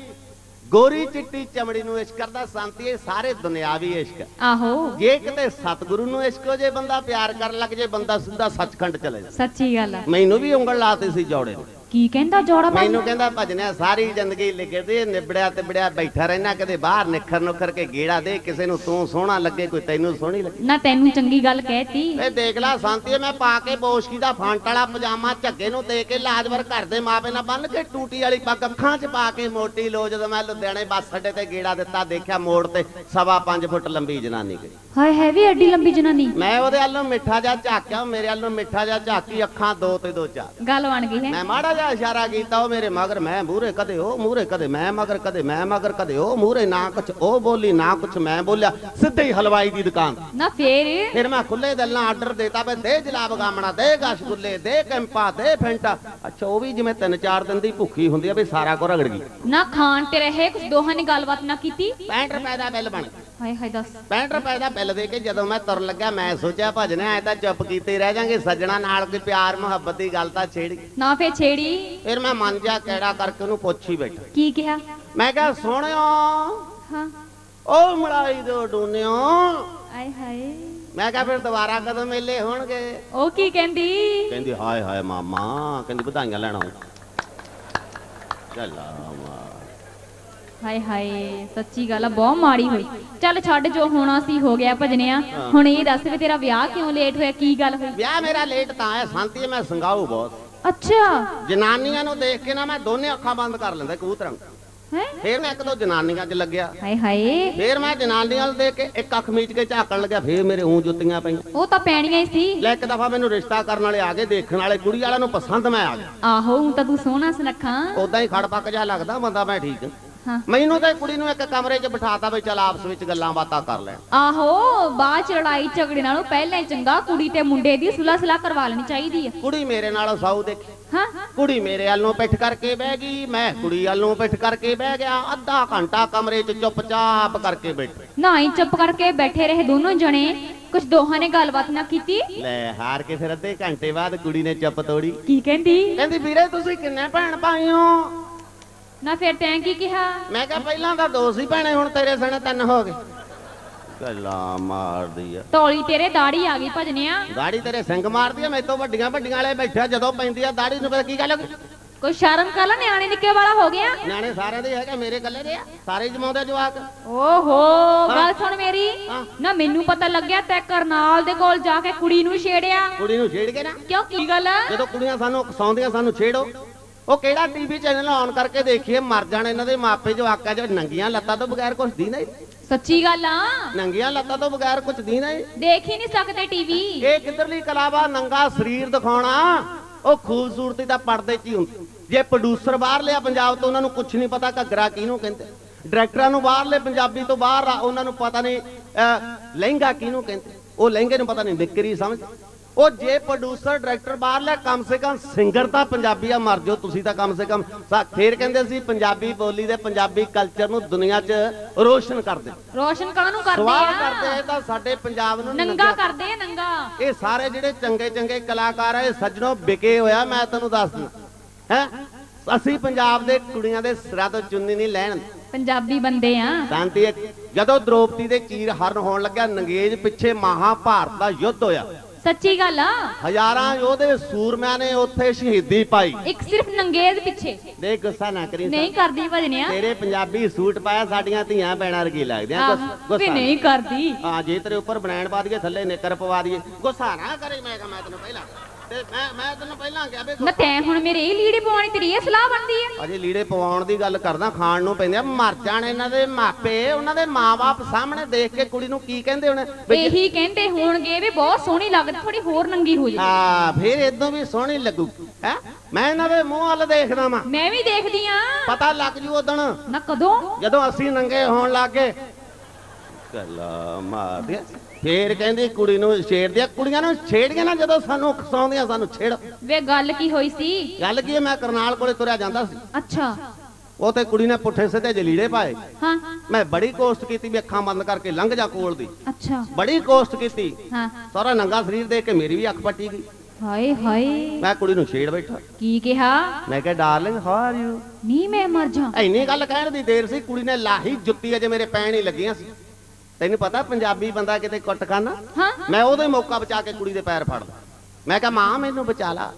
ਗੋਰੀ ਚਿੱਟੀ ਚਮੜੀ ਨੂੰ ਇਸ਼ਕ ਕਰਦਾ ਸ਼ਾਂਤੀ ਇਹ ਸਾਰੇ ਦੁਨਿਆਵੀ ਇਸ਼ਕ। ਆਹੋ। ਜੇ ਕਿਤੇ ਸਤਿਗੁਰੂ ਨੂੰ ਇਸ਼ਕ ਹੋ ਜੇ ਬੰਦਾ ਪਿਆਰ ਕਰਨ ਲੱਗ ਜੇ ਬੰਦਾ ਸਿੱਧਾ ਸੱਚਖੰਡ ਚਲੇ ਜਾ ਸੱਚੀ ਗੱਲ ਮੈਨੂੰ ਵੀ ਉਂਗਲ ਲਾਤੀ ਸੀ ਜੋੜੇ ਨੂੰ। ਕੀ ਕਹਿੰਦਾ ਜੋੜਾ ਬਾਈ ਮੈਨੂੰ ਕਹਿੰਦਾ ਭਜਨਿਆ ਸਾਰੀ ਜ਼ਿੰਦਗੀ ਲਿਖੇ ਤੇ ਨਿਬੜਿਆ ਤੇ ਬੜਿਆ ਬੈਠਾ ਰਹਿਣਾ ਕਦੇ ਬਾਹਰ ਨਿਖਰ ਨੁਖਰ ਕੇ ਗੇੜਾ ਦੇ ਕਿਸੇ ਨੂੰ ਤੂੰ ਸੋਹਣਾ ਲੱਗੇ ਕੋਈ ਤੈਨੂੰ ਸੋਹਣੀ ਲੱਗੇ। ਨਾ ਤੈਨੂੰ ਚੰਗੀ ਗੱਲ ਕਹਿਤੀ। ਇਹ ਦੇਖ ਲੈ ਸ਼ਾਂਤੀ ਮੈਂ ਪਾ ਕੇ ਬੋਸ਼ਕੀ ਦਾ ਫੰਟ ਵਾਲਾ ਪਜਾਮਾ ਝੱਗੇ ਨੂੰ ਦੇ ਕੇ ਲਾਜਵਰ ਘਰ ਦੇ ਮਾਪੇ ਨਾਲ ਬੰਨ ਕੇ ਟੂਟੀ ਵਾਲੀ ਪੱਗ ਅੱਖਾਂ 'ਚ ਪਾ ਕੇ ਮੋਟੀ ਲੋ ਜਦੋਂ ਮੈਂ ਲੁਧਿਆਣੇ ਬੱਸ ਅੱਡੇ ਤੇ ਗੇੜਾ ਦਿੱਤਾ ਦੇਖਿਆ ਮੋੜ ਤੇ ਸਵਾ 5 ਫੁੱਟ ਲੰਬੀ ਜਨਾਨੀ ਗਈ। ਹਾਏ ਹੈ ਵੀ ਐਡੀ ਲੰਬੀ ਜਨਾਨੀ। ਮੈਂ ਉਹਦੇ ਵੱਲੋਂ ਮਿੱਠਾ ਜਿਹਾ ਝਾਕਿਆ ਮੇਰੇ ਵੱਲੋਂ ਮਿੱਠਾ ਜਿਹਾ ਝਾਕੀ ਅੱਖਾਂ ਦੋ ਤੇ ਦੋ ਚਾਰ। ਗੱਲ ਬਣ ਗਈ ਹੈ। ਮੈਂ ਮਾੜਾ ਜਿਹਾ ਇਸ਼ਾਰਾ ਕੀਤਾ ਉਹ ਮੇਰੇ ਮਗਰ ਮੈਂ ਮੂਰੇ ਕਦੇ ਉਹ ਮੂਰੇ ਕਦੇ ਮੈਂ ਮਗਰ ਕਦੇ ਮੈਂ ਮਗਰ ਕਦੇ ਉਹ ਮੂਰੇ ਨਾ ਕੁਛ ਉਹ ਬੋਲੀ ਨਾ ਕੁਛ ਮੈਂ ਬੋਲਿਆ ਸਿੱਧੇ ਹੀ ਹਲਵਾਈ ਦੀ ਦੁਕਾਨ ਨਾ ਫੇਰ? ਫਿਰ ਮੈਂ ਖੁੱਲੇ ਦਿਲ ਆਰਡਰ ਦੇਤਾ ਬਈ ਦੇ ਜਲਾਬ ਗਾਮਣਾ ਦੇ ਗਸ਼ਗੁੱਲੇ ਦੇ ਕੈਂਪਾ ਦੇ ਫੈਂਟਾ। ਅੱਛਾ ਉਹ ਵੀ ਜਿਵੇਂ ਤਿੰਨ ਚਾਰ ਦਿਨ ਦੀ ਭੁੱਖੀ ਹੁੰਦੀ ਆ ਵੀ ਸਾਰਾ ਕੁ ਰਗੜ ਗਈ। ਨਾ ਖਾਣ ਤੇ ਰਹੇ ਕੁਛ ਦੋਹਾਂ ਨੇ ਗੱਲਬਾਤ ਨਾ ਕੀਤੀ? 65 ਰੁਪਏ ਦਾ ਬਿੱਲ ਬਣ ਗਿਆ। ਹਾਏ ਹਾਏ ਦੱਸ। 65 ਰੁਪਏ ਦਾ ਬਿੱਲ ਦੇ ਕੇ ਜਦੋਂ ਮੈਂ ਤੁਰਨ ਲੱਗਾ ਮੈਂ ਸੋਚਿਆ ਭਜਨੇ ਐ ਤਾਂ ਚੁੱਪ ਕੀਤੇ ਰਹਿ ਜਾਾਂਗੇ ਸੱਜਣਾ ਨਾਲ ਕੋਈ ਪਿਆਰ ਮੁਹੱਬਤ ਦੀ ਗੱਲ ਤਾਂ ਛੇੜ। ਨਾ ਫੇਰ ਛੇੜੀ। ਫਿਰ ਮੈਂ ਮਨ ਜਾ ਕਿਹੜਾ ਕਰਕੇ ਉਹਨੂੰ ਪੁੱਛ ਹੀ ਬੈਠਾ। ਕੀ ਕਿਹਾ? ਮੈਂ ਕਿਹਾ ਸੋਹਣਿਓ ਹਾਂ। ਉਹ ਮਲਾਈ ਦੋ ਡੂਨਿਓ ਆਏ ਹਾਏ। ਮੈਂ ਕਿਹਾ ਫਿਰ ਦੁਬਾਰਾ ਕਦੋਂ ਮੇਲੇ ਹੋਣਗੇ? ਉਹ ਕੀ ਕਹਿੰਦੀ? ਕਹਿੰਦੀ ਹਾਏ ਹਾਏ ਮਾਮਾ ਕਹਿੰਦੀ ਵਧਾਈਆਂ ਲੈਣਾ ਚੱਲ ਆ ਹਾਏ ਹਾਏ ਸੱਚੀ ਗੱਲ ਆ ਬਹੁਤ ਮਾੜੀ ਹੋਈ। ਚੱਲ ਛੱਡ ਜੋ ਹੋਣਾ ਸੀ ਹੋ ਗਿਆ ਭਜਨਿਆ ਹੁਣ ਇਹ ਦੱਸ ਵੀ ਤੇਰਾ ਵਿਆਹ ਕਿਉਂ ਲੇਟ ਹੋਇਆ ਕੀ ਗੱਲ ਹੋਈ? ਵਿਆਹ ਮੇਰਾ ਲੇਟ ਤਾਂ ਆਇਆ ਸ਼ਾਂਤੀ ਮੈਂ ਸੰਗਾਉ ਬਹੁਤ। ਅੱਛਾ। ਜਨਾਨੀਆਂ ਨੂੰ ਦੇਖ ਕੇ ਨਾ ਮੈਂ ਦੋਨੇ ਅੱਖਾਂ ਬੰਦ ਕਰ ਲੈਂਦਾ ਕਬੂਤਰਾਂ। ਹੈ? ਫਿਰ ਮੈਂ ਇੱਕ ਦੋ ਜਨਾਨੀਆਂ 'ਚ ਲੱਗਿਆ। ਹਾਏ ਹਾਏ। ਫਿਰ ਮੈਂ ਜਨਾਨੀਆਂ ਨੂੰ ਦੇਖ ਕੇ ਇੱਕ ਅੱਖ ਮੀਚ ਕੇ ਝਾਕਣ ਲੱਗਿਆ ਫਿਰ ਮੇਰੇ ਊਂ ਜੁੱਤੀਆਂ ਪਈਆਂ। ਉਹ ਤਾਂ ਪੈਣੀਆਂ ਹੀ ਸੀ। ਲੈ ਇੱਕ ਦਫਾ ਮੈਨੂੰ ਰਿਸ਼ਤਾ ਕਰਨ ਵਾਲੇ ਆ ਗਏ ਦੇਖਣ ਵਾਲੇ ਕੁੜੀ ਵਾਲਿਆਂ ਨੂੰ ਪਸੰਦ ਮੈਂ ਆ ਗਿਆ। ਆਹੋ ਤਾਂ ਤੂੰ ਸੋਹਣਾ ਸੁਨੱਖਾ। ਉਦਾਂ ਹੀ ਖੜ ਪੱਕ ਜਾ ਲੱਗਦਾ ਬੰਦਾ ਮੈਂ ਠੀਕ। ਹਾਂ। ਹਾਂ ਮੈਨੂੰ ਤਾਂ ਕੁੜੀ ਨੂੰ ਇੱਕ ਕਮਰੇ 'ਚ ਬਿਠਾਤਾ ਵੀ ਚਲ ਆਪਸ ਵਿੱਚ ਗੱਲਾਂ ਬਾਤਾਂ ਕਰ ਲੈ। ਆਹੋ ਬਾਅਦ ਚ ਲੜਾਈ ਝਗੜੇ ਨਾਲੋਂ ਪਹਿਲਾਂ ਹੀ ਚੰਗਾ ਕੁੜੀ ਤੇ ਮੁੰਡੇ ਦੀ ਸੁਲਾ ਸੁਲਾ ਕਰਵਾ ਲੈਣੀ ਚਾਹੀਦੀ ਆ। ਕੁੜੀ ਮੇਰੇ ਨਾਲ ਸਾਊ ਦੇਖੀ। ਹਾਂ। ਕੁੜੀ ਮੇਰੇ ਵੱਲ ਪਿੱਠ ਕਰਕੇ ਬਹਿ ਗਈ ਮੈਂ ਕੁੜੀ ਵੱਲ ਪਿੱਠ ਕਰਕੇ ਬਹਿ ਗਿਆ ਅੱਧਾ ਘੰਟਾ ਕਮਰੇ 'ਚ ਚੁੱਪਚਾਪ ਕਰਕੇ ਬੈਠੇ। ਨਾ ਹੀ ਚੁੱਪ ਕਰਕੇ ਬੈਠੇ ਰਹੇ ਦੋਨੋਂ ਜਣੇ। ਕੁਝ ਦੋਹਾਂ ਨੇ ਗੱਲਬਾਤ ਨਾ ਕੀਤੀ? ਲੈ ਹਾਰ ਕੇ ਫਿਰ ਅੱਧੇ ਘੰਟੇ ਬਾਅਦ ਕੁੜੀ ਨੇ ਚੁੱਪ ਤੋੜੀ। ਕੀ ਕਹਿੰਦੀ? ਕਹਿੰਦੀ ਵੀਰੇ ਤੁਸੀਂ ਕਿੰਨੇ ਭੈਣ ਭਾਈ ਹੋ? ਨਾ ਫਿਰ ਤੈਂ ਕੀ ਕਿਹਾ? ਮੈਂ ਕਿਹਾ ਪਹਿਲਾਂ ਤਾਂ ਦੋ ਸੀ ਭੈਣੇ ਹੁਣ ਤੇਰੇ ਸਣੇ ਤਿੰਨ ਹੋ ਗਏ। ਗੱਲਾਂ ਮਾਰਦੀ ਆ। ਤੌਲੀ ਤੇਰੇ ਦਾੜੀ ਆ ਗਈ ਭਜਨਿਆ। ਦਾੜੀ ਤੇਰੇ ਸਿੰਘ ਮਾਰਦੀ ਆ ਮੈਥੋਂ ਵੱਡੀਆਂ ਵੱਡੀਆਂ ਵਾਲੇ ਬੈਠਾ ਜਦੋਂ ਪੈਂਦੀ ਆ ਦਾੜੀ ਨੂੰ ਪਤਾ ਕੀ ਗੱਲ ਕੋਈ ਸ਼ਰਮ ਕਰ ਲੈ ਨਿਆਣੇ ਨਿੱਕੇ ਵਾਲਾ ਹੋ ਗਿਆ। ਨਿਆਣੇ ਸਾਰੇ ਦੇ ਹੈਗੇ ਮੇਰੇ ਇਕੱਲੇ ਦੇ ਆ ਸਾਰੇ ਜਮਾਉਂਦੇ ਜਵਾਕ। ਓਹੋ ਗੱਲ ਸੁਣ ਮੇਰੀ। ਨਾ ਮੈਨੂੰ ਪਤਾ ਲੱਗਿਆ ਤੈ ਕਰਨਾਲ ਦੇ ਕੋਲ ਜਾ ਕੇ ਕੁੜੀ ਨੂੰ ਛੇੜਿਆ। ਕੁੜੀ ਨੂੰ ਛੇੜ ਕੇ ਨਾ? ਕਿਉਂ ਕੀ ਗੱਲ ਆ? ਜਦੋਂ ਕੁੜੀਆਂ ਸਾਨੂੰ ਉਕਸਾਉਂਦੀਆਂ ਸਾਨੂੰ ਛੇੜੋ। ਉਹ ਕਿਹੜਾ ਟੀਵੀ ਚੈਨਲ ਆਨ ਕਰਕੇ ਦੇਖੀਏ ਮਰ ਜਾਣ ਇਹਨਾਂ ਦੇ ਮਾਪੇ ਜਵਾਕਾਂ ਚ ਨੰਗੀਆਂ ਲੱਤਾਂ ਤੋਂ ਬਗੈਰ ਕੁਝ ਦੀ ਨਹੀਂ। ਸੱਚੀ ਗੱਲ ਆ। ਨੰਗੀਆਂ ਲੱਤਾਂ ਤੋਂ ਬਗੈਰ ਕੁਝ ਦੀ ਨਹੀਂ। ਦੇਖ ਹੀ ਨਹੀਂ ਸਕਦੇ ਟੀਵੀ ਇਹ ਕਿੱਧਰਲੀ ਕਲਾਵਾ ਨੰਗਾ ਸਰੀਰ ਦਿਖਾਉਣਾ। ਉਹ ਖੂਬਸੂਰਤੀ ਤਾਂ ਪਰਦੇ 'ਚ ਹੀ ਹੁੰਦੀ। ਜੇ ਪ੍ਰੋਡਿਊਸਰ ਬਾਹਰ ਲਿਆ ਪੰਜਾਬ ਤੋਂ ਉਹਨਾਂ ਨੂੰ ਕੁਝ ਨਹੀਂ ਪਤਾ ਘੱਗਰਾ ਕਿਹਨੂੰ ਕਹਿੰਦੇ। ਡਾਇਰੈਕਟਰਾਂ ਨੂੰ ਬਾਹਰਲੇ ਪੰਜਾਬੀ ਤੋਂ ਬਾਹਰ ਆ ਉਹਨਾਂ ਨੂੰ ਪਤਾ ਨਹੀਂ ਲਹਿੰਗਾ ਕਿਹਨੂੰ ਕਹਿੰਦੇ। ਉਹ ਲਹਿੰਗੇ ਨੂੰ ਪਤਾ ਨਹੀਂ ਵਿਕਰੀ ਸਮਝ। ਉਹ ਜੇ ਪ੍ਰੋਡਿਊਸਰ ਡਾਇਰੈਕਟਰ ਬਾਹਰ ਲਿਆ ਕਮ ਸੇ ਕਮ ਸਿੰਗਰ ਤਾਂ ਪੰਜਾਬੀ ਆ ਮਰ ਜਾਓ ਤੁਸੀਂ ਤਾਂ ਕਮ ਸੇ ਕਮ ਫੇਰ ਕਹਿੰਦੇ ਸੀ ਪੰਜਾਬੀ ਬੋਲੀ ਦੇ ਪੰਜਾਬੀ ਕਲਚਰ ਨੂੰ ਦੁਨੀਆ 'ਚ ਰੋਸ਼ਨ ਕਰਦੇ। ਰੋਸ਼ਨ ਕਾਹਨੂੰ ਕਰਦੇ ਆ? ਕਰਦੇ ਤਾਂ ਸਾਡੇ ਪੰਜਾਬ ਨੂੰ ਨੰਗਾ ਕਰਦੇ ਆ ਨੰਗਾ। ਇਹ ਸਾਰੇ ਜਿਹੜੇ ਚੰਗੇ ਚੰਗੇ ਕਲਾਕਾਰ ਆ ਇਹ ਸੱਜਣੋ ਵਿਕੇ ਹੋਇਆ ਮੈਂ ਤੈਨੂੰ ਦੱਸ ਦਿੰਦਾ ਹੈ? ਅਸੀਂ ਪੰਜਾਬ ਦੇ ਕੁੜੀਆਂ ਦੇ ਸਿਰਾਂ ਤੋਂ ਚੁੰਨੀ ਨਹੀਂ ਲੈਣ। ਪੰਜਾਬੀ ਬੰਦੇ ਆ। ਸ਼ਾਂਤੀ ਜਦੋਂ ਦ੍ਰੋਪਦੀ ਦੇ ਚੀਰ ਹਰਨ ਹੋਣ ਲੱਗਿਆ ਨੰਗੇਜ ਪਿੱਛੇ ਮਹਾਭਾਰਤ ਦਾ ਯੁੱਧ ਹੋਇਆ। ਸੱਚੀ ਗੱਲ ਆ। ਹਜ਼ਾਰਾਂ ਯੋਧੇ ਸੂਰਮਿਆਂ ਨੇ ਉੱਥੇ ਸ਼ਹੀਦੀ ਪਾਈ। ਇੱਕ ਸਿਰਫ ਨੰਗੇਜ਼ ਪਿੱਛੇ। ਦੇਖ ਗੁੱਸਾ ਨਾ ਕਰੀ ਨਹੀਂ ਕਰਦੀ ਭਜਨਿਆ ਤੇਰੇ ਪੰਜਾਬੀ ਸੂਟ ਪਾਇਆ ਸਾਡੀਆਂ ਧੀਆਂ ਭੈਣਾਂ ਵਰਗੀ ਲੱਗਦੀਆਂ ਗੁੱਸ- ਵੀ ਨਹੀਂ ਕਰਦੀ। ਹਾਂ ਜੇ ਤੇਰੇ ਉੱਪਰ ਬਨੈਣ ਪਾ ਦਈਏ ਥੱਲੇ ਨਿੱਕਰ ਪਵਾ ਦਈਏ। ਗੁੱਸਾ ਨਾ ਕਰੀ ਮੈਂ ਕਿਹਾ ਮੈਂ ਤੈਨੂੰ ਪਹਿਲਾਂ। ਤੇ ਮੈਂ ਮੈਂ ਤੈਨੂੰ ਪਹਿਲਾਂ ਕਿਹਾ ਵੀ ਨਾ ਤੈਂ ਹੁਣ ਮੇਰੇ ਇਹ ਲੀੜੇ ਪਵਾਉਣੀ ਤੇਰੀ ਇਹ ਸਲਾਹ ਬਣਦੀ ਹੈ ਅਜੇ ਲੀੜੇ ਪਵਾਉਣ ਦੀ ਗੱਲ ਕਰਦਾ ਖਾਣ ਨੂੰ ਪੈਂਦੇ ਆ। ਮਰ ਜਾਣ ਇਹਨਾਂ ਦੇ ਮਾਪੇ ਉਹਨਾਂ ਦੇ ਮਾਪੇ ਸਾਹਮਣੇ ਦੇਖ ਕੇ ਕੁੜੀ ਨੂੰ ਕੀ ਕਹਿੰਦੇ ਹੋਣੇ? ਵੀ ਇਹੀ ਕਹਿੰਦੇ ਹੋਣਗੇ ਵੀ ਬਹੁਤ ਸੋਹਣੀ ਲੱਗਦੀ ਥੋੜੀ ਹੋਰ ਨੰਗੀ ਹੋ ਜੇ ਹਾਂ ਫਿਰ ਇਦੋਂ ਵੀ ਸੋਹਣੀ ਲੱਗੂ। ਹੈ? ਮੈਂ ਇਹਨਾਂ ਦੇ ਮੂੰਹ ਵੱਲ ਦੇਖਦਾ ਵਾਂ। ਮੈਂ ਵੀ ਦੇਖਦੀ ਆ। ਪਤਾ ਲੱਗ ਜੂ ਉਦਣ ਨਾ ਕਦੋਂ? ਜਦੋਂ ਅਸੀਂ ਨੰਗੇ ਹੋਣ ਲੱਗੇ ਗੱਲਾਂ ਮਾਰਦੇ ਫੇਰ ਕਹਿੰਦੀ ਕੁੜੀ ਨੂੰ ਛੇੜਦੇ ਕੁੜੀਆਂ ਨੂੰ ਛੇੜੀਆਂ ਨਾ ਜਦੋਂ ਸਾਨੂੰ ਖਸਾਉਂਦੀਆਂ ਸਾਨੂੰ ਛੇੜ। ਵੇ ਗੱਲ ਕੀ ਹੋਈ ਸੀ? ਗੱਲ ਕੀ ਹੈ, ਮੈਂ ਕਰਨਾਲ ਕੋਲੇ ਤੁਰਿਆ ਜਾਂਦਾ ਸੀ। ਅੱਛਾ। ਉਹ ਤੇ ਕੁੜੀ ਨੇ ਪੁੱਠੇ ਸਿੱਧੇ ਜਲੀੜੇ ਪਾਏ। ਹਾਂ। ਮੈਂ ਬੜੀ ਕੋਸ਼ਟ ਕੀਤੀ ਵੀ ਅੱਖਾਂ ਬੰਦ ਕਰਕੇ ਲੰਘ ਜਾ ਕੋਲ ਦੀ। ਅੱਛਾ। ਬੜੀ ਕੋਸ਼ਟ ਕੀਤੀ। ਹਾਂ। ਸਾਰਾ ਨੰਗਾ ਸਰੀਰ ਦੇਖ ਕੇ ਮੇਰੀ ਵੀ ਅੱਖ ਪੱਟੀ ਗਈ। ਹਾਏ ਹਾਏ। ਮੈਂ ਕੁੜੀ ਨੂੰ ਛੇੜ ਬੈਠਾ। ਕੀ ਕਿਹਾ? ਮੈਂ ਕਿਹਾ ਡਾਰਲਿੰਗ ਹਾਊ ਆਰ ਯੂ ਨਹੀਂ ਮੈਂ ਮਰ ਜਾ। ਐਨੀ ਗੱਲ ਕਹਿਣ ਦੀ ਦੇਰ ਸੀ ਕੁੜੀ ਨੇ ਲਾਹੀ ਜੁੱਤੀ ਅਜੇ ਮੇਰੇ ਪੈਣ ਹੀ ਲੱਗੀਆਂ ਸੀ। ਤੈਨੂੰ ਪਤਾ ਪੰਜਾਬੀ ਬੰਦਾ ਕਿਤੇ ਕੁੱਟ ਖਾਨਾ ਹਾਂ। ਮੈਂ ਉਹਦੇ ਮੌਕਾ ਬਚਾ ਕੇ ਕੁੜੀ ਦੇ ਪੈਰ ਫੜਦਾ। ਮੈਂ ਕਿਹਾ ਮਾਂ ਮੈਨੂੰ ਬਚਾ ਲਾ।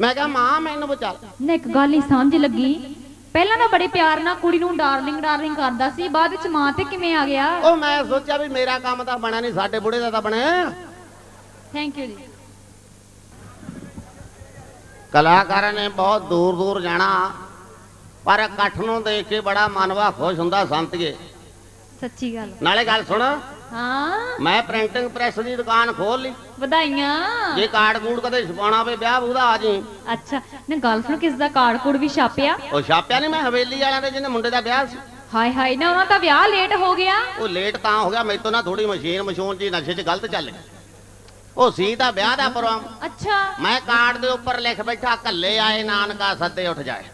ਮੈਂ ਕਿਹਾ ਮਾਂ ਮੈਨੂੰ ਬਚਾ ਲਾ। ਨਾ ਇੱਕ ਗੱਲ ਹੀ ਸਮਝ ਲੱਗੀ। ਪਹਿਲਾਂ ਤਾਂ ਬੜੇ ਪਿਆਰ ਨਾਲ ਕੁੜੀ ਨੂੰ ਡਾਰਲਿੰਗ ਡਾਰਲਿੰਗ ਕਰਦਾ ਸੀ। ਬਾਅਦ ਵਿੱਚ ਮਾਂ ਤੇ ਕਿਵੇਂ ਆ ਗਿਆ? ਉਹ ਮੈਂ ਸੋਚਿਆ ਵੀ ਮੇਰਾ ਕੰਮ ਤਾਂ ਬਣਾ ਨਹੀਂ ਸਾਡੇ ਬੁੜੇ ਦਾ ਤਾਂ ਬਣਿਆ। ਥੈਂਕ ਯੂ ਜੀ। ਕਲਾਕਾਰਾਂ ਨੇ ਬਹੁਤ ਦੂਰ ਦੂਰ ਜਾਣਾ ਪਰ ਇਕੱਠ ਨੂੰ ਦੇਖ ਕੇ ਬੜਾ ਮਨਵਾ ਖੁਸ਼ ਹੁੰਦਾ ਸੰਤੀਏ ਸੱਚੀ ਗੱਲ। ਨਾਲੇ ਗੱਲ ਸੁਣ। ਹਾਂ। ਮੈਂ ਪ੍ਰਿੰਟਿੰਗ ਪ੍ਰੈਸ ਦੀ ਦੁਕਾਨ ਖੋਲ ਲਈ। ਵਧਾਈਆਂ। ਜੇ ਕਾਰਡ ਕੂੜ ਕਦੇ ਛਪਾਉਣਾ ਹੋਵੇ ਵਿਆਹ ਉਹਦਾ ਆ ਜੀ ਅੱਛਾ ਨਾ ਗੱਲ ਸੁਣ ਕਿਸ ਦਾ ਕਾਰਡ ਕੋਡ ਵੀ ਛਾਪਿਆ? ਉਹ ਛਾਪਿਆ ਨਹੀਂ ਮੈਂ ਹਵੇਲੀ ਵਾਲਿਆਂ ਦੇ ਜਿਹਨੇ ਮੁੰਡੇ ਦਾ ਵਿਆਹ ਸੀ। ਹਾਏ ਹਾਏ ਨਾ ਉਹਨਾਂ ਦਾ ਵਿਆਹ ਲੇਟ ਹੋ ਗਿਆ। ਉਹ ਲੇਟ ਤਾਂ ਹੋ ਗਿਆ ਮੇਰੇ ਤੋਂ ਨਾ ਥੋੜੀ ਮਸ਼ੀਨ ਮਸ਼ੂਨ ਜੀ ਨਸ਼ੇ 'ਚ ਗਲਤ ਚੱਲ ਗਈ। ਉਹ ਸੀ ਤਾਂ ਵਿਆਹ ਦਾ ਪ੍ਰੋਗਰਾਮ। ਅੱਛਾ। ਮੈਂ ਕਾਰਡ ਦੇ ਉੱਪਰ ਲਿਖ ਬੈਠਾ ਕੱਲੇ ਆਏ ਨਾਨਕਾ ਸੱਦੇ ਉੱਠ ਜਾਏ।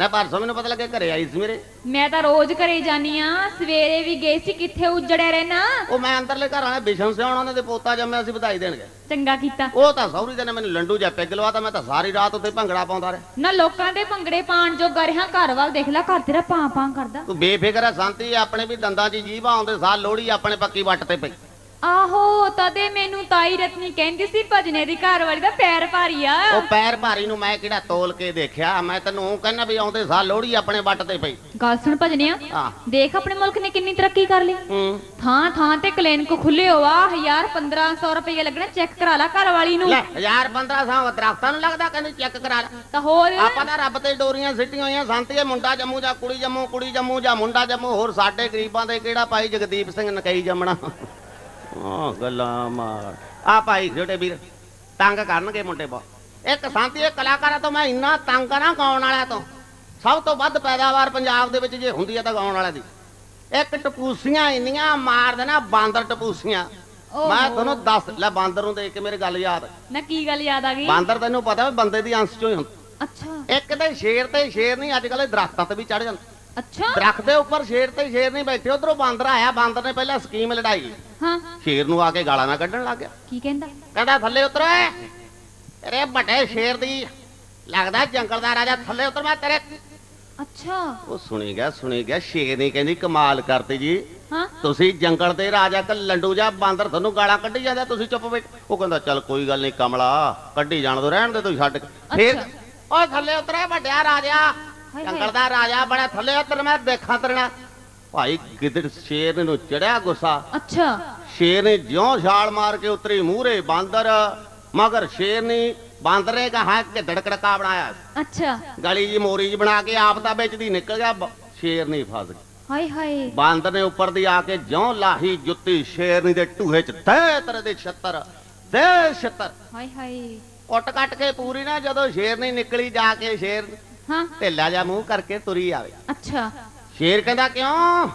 ਨਾ ਪਰਸੋਂ ਮੈਨੂੰ ਪਤਾ ਲੱਗਿਆ ਘਰੇ ਆਈ ਸੀ ਮੇਰੇ। ਮੈਂ ਤਾਂ ਰੋਜ਼ ਘਰੇ ਜਾਨੀ ਆ ਸਵੇਰੇ ਵੀ ਗਈ ਸੀ ਕਿੱਥੇ ਉੱਜੜਿਆ ਰਹਿਣਾ? ਉਹ ਮੈਂ ਅੰਦਰਲੇ ਘਰ ਵਾਲੇ ਬਿਸ਼ਨ ਸਿਆਉਣ ਉਹਨਾਂ ਦੇ ਪੋਤਾ ਜੰਮਿਆ ਸੀ ਵਧਾਈ ਦੇਣਗੇ। ਚੰਗਾ ਕੀਤਾ। ਉਹ ਤਾਂ ਸੌਰੀ ਦੇ ਨੇ ਮੈਨੂੰ ਲੰਡੂ ਜਿਹਾ ਪਿੱਗ ਲਵਾਤਾ ਮੈਂ ਤਾਂ ਸਾਰੀ ਰਾਤ ਉੱਤੇ ਭੰਗੜਾ ਪਾਉਂਦਾ ਰਿਹਾ। ਨਾ ਲੋਕਾਂ ਦੇ ਭੰਗੜੇ ਪਾਣ ਜੋ ਗਰਿਆ ਘਰ ਵੱਲ ਦੇਖ ਲੈ ਘਰ ਤੇਰਾ ਪਾਂ ਪਾਂ ਕਰਦਾ। ਤੂੰ ਬੇਫਿਕਰ ਹੈ ਸੰਤੀ ਆਪਣੇ ਵੀ ਦੰਦਾਂ 'ਚ ਜੀਭ ਆਉਂਦੇ ਸਾਲ ਲੋੜੀ ਆਪਣੇ ਪੱਕੀ ਵੱਟ ਤੇ ਪਈ। ਆਹੋ ਤਦੇ ਮੈਨੂੰ ਤਾਈ ਰਤਨੀ ਕਹਿੰਦੀ ਸੀ ਭਜਨੇ ਦੀ ਘਰ ਵਾਲੀ ਦਾ ਪੈਰ ਭਾਰੀ ਆ ਉਹ ਪੈਰ ਭਾਰੀ ਨੂੰ ਮੈਂ ਕਿਹੜਾ ਤੋਲ ਕੇ ਦੇਖਿਆ? ਮੈਂ ਤੈਨੂੰ ਕਹਿੰਦਾ ਵੀ ਆਉਂਦੇ ਸਾਲ ਲੋੜੀ ਆਪਣੇ ਵੱਟ ਤੇ ਪਈ। ਗੱਲ ਸੁਣ ਭਜਨਿਆ ਦੇਖ ਆਪਣੇ ਮੁਲਕ ਨੇ ਕਿੰਨੀ ਤਰੱਕੀ ਕਰ ਲਈ। ਥਾਂ ਥਾਂ ਤੇ ਕਲੀਨਿਕ ਖੁੱਲੇ ਹੋ ਆ 1000 1500 ਰੁਪਏ ਲੱਗਣੇ ਚੈੱਕ ਕਰਾ ਲਾ ਘਰ ਵਾਲੀ ਨੂੰ। ਲੈ 1000 1500 ਦਰਖਤਾਂ ਨੂੰ ਲੱਗਦਾ ਕਹਿੰਦੀ ਚੈੱਕ ਕਰਾ ਲੈ। ਤਾਂ ਹੋਰ? ਆਪਾਂ ਤਾਂ ਰੱਬ ਤੇ ਡੋਰੀਆਂ ਸਿੱਟੀਆਂ ਹੋਈਆਂ ਸੰਤੀਏ ਮੁੰਡਾ ਜੰਮੂ ਜਾਂ ਕੁੜੀ ਜੰਮੂ ਕੁੜੀ ਜੰਮੂ ਜਾਂ ਮੁੰਡਾ ਜੰਮੂ ਹੋਰ ਸਾਡੇ ਗਰੀਬਾਂ ਦੇ ਕਿਹੜਾ ਭਾਈ ਜਗਦੀਪ ਸਿੰਘ ਨਕਈ ਜੰਮਣਾ? ਆ ਗੱਲਾਂ ਮਾਰ। ਆ ਭਾਈ ਛੋਟੇ ਵੀਰ ਤੰਗ ਕਰਨਗੇ ਮੁੰਡੇ ਬਹੁਤ ਇੱਕ ਸੰਤੀਏ ਕਲਾਕਾਰਾਂ ਤੋਂ ਮੈਂ ਇੰਨਾ ਤੰਗ ਨਾ ਗਾਉਣ ਵਾਲਿਆਂ ਤੋਂ। ਸਭ ਤੋਂ ਵੱਧ ਪੈਦਾਵਾਰ ਪੰਜਾਬ ਦੇ ਵਿੱਚ ਜੇ ਹੁੰਦੀ ਹੈ ਤਾਂ ਗਾਉਣ ਵਾਲਿਆਂ ਦੀ। ਇੱਕ ਟਪੂਸੀਆਂ ਇੰਨੀਆਂ ਮਾਰ ਦੇਣਾ ਬਾਂਦਰ ਟਪੂਸੀਆਂ। ਮੈਂ ਤੁਹਾਨੂੰ ਦੱਸ ਲੈ ਬਾਂਦਰ ਨੂੰ ਦੇਖ ਕੇ ਮੇਰੇ ਗੱਲ ਯਾਦ। ਨਾ ਕੀ ਗੱਲ ਯਾਦ ਆ ਗਈ? ਬਾਂਦਰ ਤੈਨੂੰ ਪਤਾ ਬੰਦੇ ਦੀ ਅੰਸ਼ ਚੋਂ ਹੀ ਹੁੰਦਾ। ਅੱਛਾ। ਇੱਕ ਤੇ ਸ਼ੇਰ ਤੇ ਸ਼ੇਰ ਨਹੀਂ ਅੱਜ ਕੱਲ੍ਹ ਦਰਖਤਾਂ ਤੇ ਵੀ ਚੜ ਜਾਂਦੇ। ਅੱਛਾ। ਦਰਖਤ ਦੇ ਉੱਪਰ ਸ਼ੇਰ ਤੇ ਸ਼ੇਰ ਨਹੀਂ ਬੈਠੇ ਉਧਰੋਂ ਬਾਂਦਰ ਆਇਆ ਬਾਂਦਰ ਨੇ ਪਹਿਲਾਂ ਸਕੀਮ ਲੜਾਈ। ਹਾਂ। ਸ਼ੇਰ ਨੂੰ ਆ ਕੇ ਗਾਲਾਂ ਨਾ ਕੱਢਣ ਲੱਗ ਗਿਆ। ਕੀ ਕਹਿੰਦਾ? ਕਹਿੰਦਾ ਥੱਲੇ ਉਤਰ ਓਏ ਤੇਰੇ ਵੱਡੇ ਸ਼ੇਰ ਦੀ ਲੱਗਦਾ ਜੰਗਲ ਦਾ ਰਾਜਾ ਥੱਲੇ ਉਤਰ ਮੈਂ ਤੇਰੇ ਅੱਛਾ। ਉਹ ਸੁਣੀ ਗਿਆ ਸੁਣੀ ਗਿਆ ਸ਼ੇਰ ਨੇ ਕਹਿੰਦੀ ਕਮਾਲ ਕਰਤੀ ਜੀ। ਹਾਂ। ਤੁਸੀਂ ਜੰਗਲ ਦੇ ਰਾਜਾ ਕ ਲੰਡੂ ਜਾਂ ਬਾਂਦਰ ਤੁਹਾਨੂੰ ਗਾਲਾਂ ਕੱਢੀ ਜਾਂਦਾ ਤੁਸੀਂ ਚੁੱਪ ਬੈਠ ਉਹ ਕਹਿੰਦਾ ਚੱਲ ਕੋਈ ਗੱਲ ਨਹੀਂ ਕਮਲਾ ਕੱਢੀ ਜਾਣ ਦੋ ਰਹਿਣ ਦੇ ਤੁਸੀਂ ਛੱਡ ਕੇ। ਫਿਰ ਉਹ ਥੱਲੇ ਉਤਰਿਆ ਵੱਡਿਆ ਰਾਜਾ। ਜੰਗਲ ਦਾ ਰਾਜਾ ਬੜਾ ਥੱਲੇ ਉਤਰ ਮੈਂ ਦੇਖਾਂ ਤਰਣਾ ਭਾਈ ਗਿੱਦੜ ਸ਼ੇਰ ਨੂੰ ਚੜਿਆ ਗੁੱਸਾ। ਅੱਛਾ। ਸ਼ੇਰ ਨੇ ਜਿਉਂ ਛਾਲ ਮਾਰ ਕੇ ਉਤਰੀ ਮੂਹਰੇ ਬਾਂਦਰ ਮਗਰ ਸ਼ੇਰ ਨੇ ਬਾਂਦਰ ਕਹਾ ਕਿ ਧੜਕੜਕਾ ਬਣਾਇਆ। ਅੱਛਾ। ਗਲੀ ਜੀ ਮੋਰੀ ਜੀ ਬਣਾ ਕੇ ਆਪ ਤਾਂ ਵਿੱਚ ਦੀ ਨਿਕਲ ਗਿਆ ਸ਼ੇਰ ਨਹੀਂ ਫਸ ਗਿਆ ਹਾਏ ਹਾਏ। ਬਾਂਦਰ ਨੇ ਉੱਪਰ ਦੀ ਆ ਕੇ ਜਿਉਂ ਲਾਹੀ ਜੁੱਤੀ ਸ਼ੇਰਨੀ ਦੇ ਟੂਹੇ ਚ ਤੈ ਤਰ ਦੇ ਛੱਤਰ ਦੇ ਛੱਤਰ। ਹਾਏ ਹਾਏ। ਕੁੱਟ ਕੱਟ ਕੇ ਪੂਰੀ ਨਾ ਜਦੋਂ ਸ਼ੇਰਨੀ ਨਿਕਲੀ ਜਾ ਕੇ ਸ਼ੇਰ ਹਾਂ। ਢਿੱਲਾ ਜਾ ਮੂੰਹ ਕਰਕੇ ਤੁਰੀ ਆਵੇ। ਅੱਛਾ। ਸ਼ੇਰ ਕਹਿੰਦਾ ਕਿਉਂ?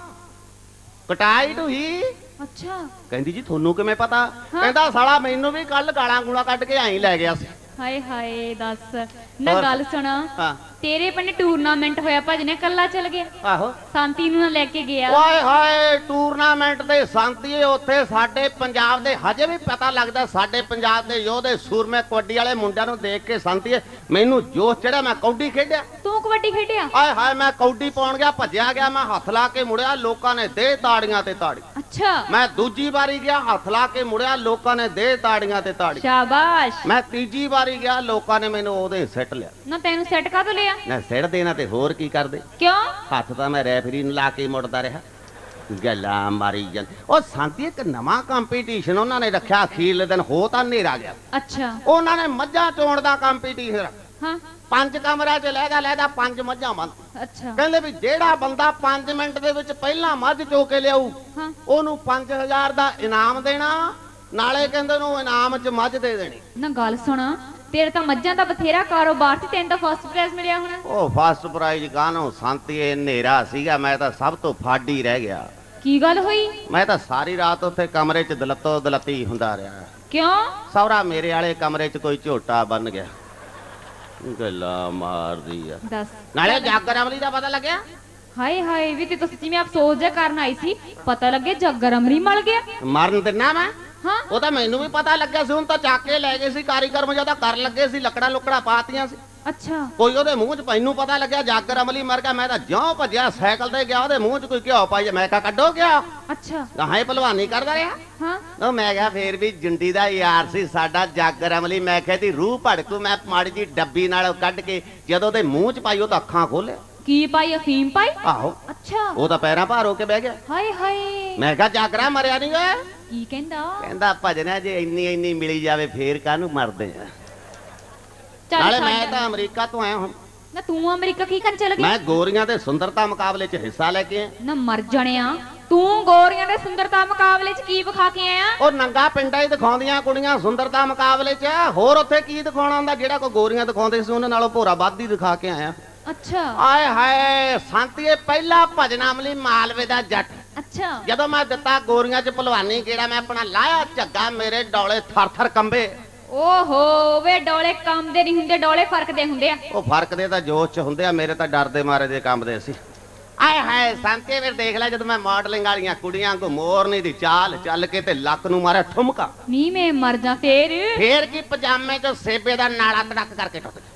ਕਟਾਈ ਢੂਹੀ ਅੱਛਾ। ਕਹਿੰਦੀ ਜੀ ਤੁਹਾਨੂੰ ਕਿਵੇਂ ਪਤਾ। ਕਹਿੰਦਾ ਸਾਲਾ ਮੈਨੂੰ ਵੀ ਕੱਲ ਗਾਲਾਂ ਗੂਲਾਂ ਕੱਢ ਕੇ ਆਈ ਲੈ ਗਿਆ ਸੀ। ਹਾਏ ਹਾਏ ਦੱਸ। ਨਾ ਹੋਰ? ਗੱਲ ਸੁਣ। ਹਾਂ। ਤੇਰੇ ਪਿੰਡ ਟੂਰਨਾਮੈਂਟ ਹੋਇਆ ਭਜਨੇ ਕੱਲਾ ਚਲ ਗਿਆ। ਆਹੋ। ਸ਼ਾਂਤੀ ਨੂੰ ਨਾ ਲੈ ਕੇ ਗਿਆ। ਓਏ ਹਾਏ ਟੂਰਨਾਮੈਂਟ ਦੇ ਸੰਤੀਏ ਉੱਥੇ ਸਾਡੇ ਪੰਜਾਬ ਦੇ ਹਜੇ ਵੀ ਪਤਾ ਲੱਗਦਾ ਸਾਡੇ ਪੰਜਾਬ ਦੇ ਯੋਧੇ ਸੂਰਮੇ ਕਬੱਡੀ ਵਾਲੇ ਮੁੰਡਿਆਂ ਨੂੰ ਦੇਖ ਕੇ ਸੰਤੀਏ ਮੈਨੂੰ ਜੋਸ਼ ਚੜਿਆ ਮੈਂ ਕੌਡੀ ਖੇਡਿਆ। ਤੂੰ ਕਬੱਡੀ ਖੇਡਿਆ? ਆਏ ਹਾਏ ਮੈਂ ਕੌਡੀ ਪਾਉਣ ਗਿਆ ਭੱਜਿਆ ਗਿਆ ਮੈਂ ਹੱਥ ਲਾ ਕੇ ਮੁੜਿਆ ਲੋਕਾਂ ਨੇ ਦੇ ਤਾੜੀਆਂ ਤੇ ਤਾੜੀ। ਅੱਛਾ। ਮੈਂ ਦੂਜੀ ਵਾਰੀ ਗਿਆ ਹੱਥ ਲਾ ਕੇ ਮੁੜਿਆ ਲੋਕਾਂ ਨੇ ਦੇ ਤਾੜੀਆਂ ਤੇ ਤਾੜੀ। ਸ਼ਾਬਾਸ਼। ਮੈਂ ਤੀਜੀ ਵਾਰੀ ਗਿਆ ਲੋਕਾਂ ਨੇ ਮੈਨੂੰ ਉਹਦੇ ਸਿੱਟ ਲਿਆ। ਨਾ ਤੈਨੂੰ ਸੈੱਟ ਕਾਹਤੋਂ ਲਿਆ? ਨਾ ਸਿੱਟ ਦੇਣਾ ਤੇ ਹੋਰ ਕੀ ਕਰਦੇ? ਕਿਉਂ? ਹੱਥ ਤਾਂ ਮੈਂ ਰੈਫਰੀ ਨੂੰ ਲਾ ਕੇ ਮੁੜਦਾ ਰਿਹਾ। ਗੱਲਾਂ ਮਾਰੀ ਜਾਂ ਉਹ ਸ਼ਾਂਤੀ ਇੱਕ ਨਵਾਂ ਕੰਪੀਟੀਸ਼ਨ ਉਹਨਾਂ ਨੇ ਰੱਖਿਆ ਅਖੀਰਲੇ ਦਿਨ ਹੋ ਤਾਂ ਹਨੇਰਾ ਗਿਆ। ਅੱਛਾ। ਉਹਨਾਂ ਨੇ ਮੱਝਾਂ ਚੋਣ ਦਾ ਕੰਪੀਟੀਸ਼ਨ ਰੱਖਿਆ। ਹਾਂ। ਪੰਜ ਕਮਰਿਆਂ 'ਚ ਲੈਦਾ ਲੈਦਾ ਪੰਜ ਮੱਝਾਂ ਬੰਦ ਅੱਛਾ। ਕਹਿੰਦੇ ਵੀ ਜਿਹੜਾ ਬੰਦਾ 5 ਮਿੰਟ ਦੇ ਵਿੱਚ ਪਹਿਲਾਂ ਮੱਝ ਚੋ ਕੇ ਲਿਆਊ ਹਾਂ। ਉਹਨੂੰ 5000 ਦਾ ਇਨਾਮ ਦੇਣਾ ਨਾਲੇ ਕਹਿੰਦੇ ਨੂੰ ਇਨਾਮ 'ਚ ਮੱਝ ਦੇ ਦੇਣੀ। ਨਾ ਗੱਲ ਸੁਣ ਤੇਰੇ ਤਾਂ ਮੱਝਾਂ ਦਾ ਬਥੇਰਾ ਕਾਰੋਬਾਰ ਸੀ ਤੈਨੂੰ ਤਾਂ ਫਸਟ ਪ੍ਰਾਈਜ਼ ਮਿਲਿਆ ਹੋਣਾ। ਉਹ ਫਸਟ ਪ੍ਰਾਈਜ਼ ਗਾਨੋਂ ਸੰਤੀ ਇਹ ਹਨੇਰਾ ਸੀਗਾ ਮੈਂ ਤਾਂ ਸਭ ਤੋਂ ਫਾਡੀ ਰਹਿ ਗਿਆ। ਕੀ ਗੱਲ ਹੋਈ? ਮੈਂ ਤਾਂ ਸਾਰੀ ਰਾਤ ਉੱਥੇ ਕਮਰੇ 'ਚ ਦਲੱਤੋ ਦਲੱਤੀ ਹੁੰਦਾ ਰਿਹਾ। ਕਿਉਂ? ਸੌਰਾ ਮੇਰੇ ਵਾਲੇ ਕਮਰੇ 'ਚ ਕੋਈ ਝੋਟਾ ਬਣ ਗਿਆ। ਗੱਲਾਂ ਮਾਰਦੀ ਆ। ਦੱਸ। ਨਾਲੇ ਜਾਗਰ ਅਮਲੀ ਦਾ ਪਤਾ ਲੱਗਿਆ? ਹਾਏ ਹਾਏ ਵੀ ਤੇ ਤੁਸੀਂ ਮੈਂ ਅਫਸੋਸ ਜਿਹਾ ਕਰਨ ਆਈ ਸੀ। ਪਤਾ ਲੱਗੇ ਜੱਗਰ ਅਮਰੀ ਮਲ ਗਿਆ। ਮਰਨ ਦਿਨਾ ਮੈਂ? ਹਾਂ। ਉਹ ਤਾਂ ਮੈਨੂੰ ਵੀ ਪਤਾ ਲੱਗਿਆ ਸੀ ਹੁਣ ਤਾਂ ਚੱਕ ਕੇ ਲੈ ਗਏ ਸੀ ਕਾਰੀਗਰ ਮਜਾ ਤਾਂ ਕਰਨ ਲੱਗੇ ਸੀ ਲੱਕੜਾ ਲੁਕੜਾ ਪਾਤੀਆਂ ਸੀ। ਅੱਛਾ। ਕੋਈ ਉਹਦੇ ਮੂੰਹ 'ਚ ਮੈਨੂੰ ਪਤਾ ਲੱਗਿਆ ਜਾਗਰ ਅਮਲੀ ਮਰ ਗਿਆ ਮੈਂ ਤਾਂ ਜਿਉਂ ਭੱਜਿਆ ਸਾਈਕਲ ਤੇ ਗਿਆ ਉਹਦੇ ਮੂੰਹ 'ਚ ਕੋਈ ਘਿਓ ਪਾਈ ਮੈਂ ਕਿਹਾ ਕੱਢੋ ਗਿਆ ਅੱਛਾ। ਹੀ ਭਲਵਾਨੀ ਕਰਦਾ ਰਿਹਾ। ਹਾਂ। ਉਹ ਮੈਂ ਕਿਹਾ ਫੇਰ ਵੀ ਜੁੰਡੀ ਦਾ ਯਾਰ ਸੀ ਸਾਡਾ ਜਾਗਰ ਅਮਲੀ ਮੈਂ ਕਿਹਾ ਦੀ ਰੂਹ ਭੜਕੂ ਮੈਂ ਮਾੜੀ ਜੀ ਡੱਬੀ ਨਾਲ ਕੱਢ ਕੇ ਜਦੋਂ ਉਹਦੇ ਮੂੰਹ 'ਚ ਪਾਈ ਉਹ ਤਾਂ ਅੱਖਾਂ ਖੋਲੇ ਕੀ ਪਾਈ ਅਫੀਮ ਪਾਈ? ਆਹੋ। ਅੱਛਾ। ਉਹ ਤਾਂ ਪੈਰਾਂ ਭਾਰ ਹੋ ਕੇ ਬਹਿ ਗਿਆ। ਹਾਏ ਹਾਏ। ਮੈਂ ਕਿਹਾ ਜਾਗਰਾ ਮਰਿਆ ਨਹੀਂ ਓਏ ਕੀ ਕਹਿੰਦਾ? ਕਹਿੰਦਾ ਭਜਨਾ ਜੇ ਇੰਨੀ ਇੰਨੀ ਮਿਲੀ ਜਾਵੇ ਫੇਰ ਕਾਹਨੂੰ ਮਰਦੇ ਆ? ਨਾਲੇ। ਮੈਂ ਤਾਂ ਅਮਰੀਕਾ ਤੋਂ ਆਇਆ ਹਾਂ। ਨਾ ਤੂੰ ਅਮਰੀਕਾ ਕੀ ਕਰਨ ਚਲ ਗਿਆ? ਮੈਂ ਗੋਰੀਆਂ ਦੇ ਸੁੰਦਰਤਾ ਮੁਕਾਬਲੇ 'ਚ ਹਿੱਸਾ ਲੈ ਕੇ ਆਇਆ। ਨਾ ਮਰ ਜਣਿਆ। ਤੂੰ ਗੋਰੀਆਂ ਦੇ ਸੁੰਦਰਤਾ ਮੁਕਾਬਲੇ 'ਚ ਕੀ ਵਿਖਾ ਕੇ ਆਇਆ? ਉਹ ਨੰਗਾ ਪਿੰਡਾਂ ਹੀ ਦਿਖਾਉਂਦੀਆਂ ਕੁੜੀਆਂ ਸੁੰਦਰਤਾ ਮੁਕਾਬਲੇ 'ਚ। ਹੋਰ ਉੱਥੇ ਕੀ ਦਿਖਾਉਣਾ ਹੁੰਦਾ? ਜਿਹੜਾ ਕੋਈ ਗੋਰੀਆਂ ਦਿਖਾਉਂਦੇ ਸੀ ਉਹਨਾਂ ਨਾਲੋਂ ਭੋਰਾ ਵੱਧ ਹੀ ਦਿਖਾ ਕੇ ਆਇਆ। ਅੱਛਾ। ਆਏ ਹਾਏ ਸੰਤੀਏ ਪਹਿਲਾ ਭਜਨਾ ਅਮਲੀ ਮਾਲਵੇ ਦਾ ਜੱਟ। ਅੱਛਾ। ਜਦੋਂ ਮੈਂ ਦਿੱਤਾ ਗੋਰੀਆਂ 'ਚ ਭਲਵਾਨੀ ਕਿਹੜਾ ਮੈਂ ਆਪਣਾ ਲਾਇਆ ਝੱਗਾ ਮੇਰੇ ਡੋਲੇ ਥਰ ਥਰ ਕੰਬੇ। ਓਹੋ ਵੇ ਡੋਲੇ ਕੰਮ ਦੇ ਨਹੀਂ ਹੁੰਦੇ ਡੋਲੇ ਫ਼ਰਕ ਦੇ ਹੁੰਦੇ ਆ। ਉਹ ਫ਼ਰਕ ਦੇ ਤਾਂ ਜੋਸ਼ 'ਚ ਹੁੰਦੇ ਆ ਮੇਰੇ ਤਾਂ ਡਰਦੇ ਮਾਰੇ ਦੇ ਕੰਬਦੇ ਸੀ ਆਏ ਹਾਏ ਸੰਤੇ ਫਿਰ ਦੇਖ ਲੈ ਜਦੋਂ ਮੈਂ ਮਾਡਲਿੰਗ ਵਾਲੀਆਂ ਕੁੜੀਆਂ ਕੋ ਮੋਰਨੀ ਦੀ ਚਾਲ ਚੱਲ ਕੇ ਤੇ ਲੱਕ ਨੂੰ ਮਾਰਿਆ ਠੁਮਕਾ। ਨੀ ਮੈਂ ਮਰ ਜਾ ਫੇਰ। ਫੇਰ ਕੀ ਪਜਾਮੇ 'ਚ ਸੇਬੇ ਦਾ ਨਾਲਾ ਤੜਕ ਕਰਕੇ ਟੁੱਟ ਗਿਆ।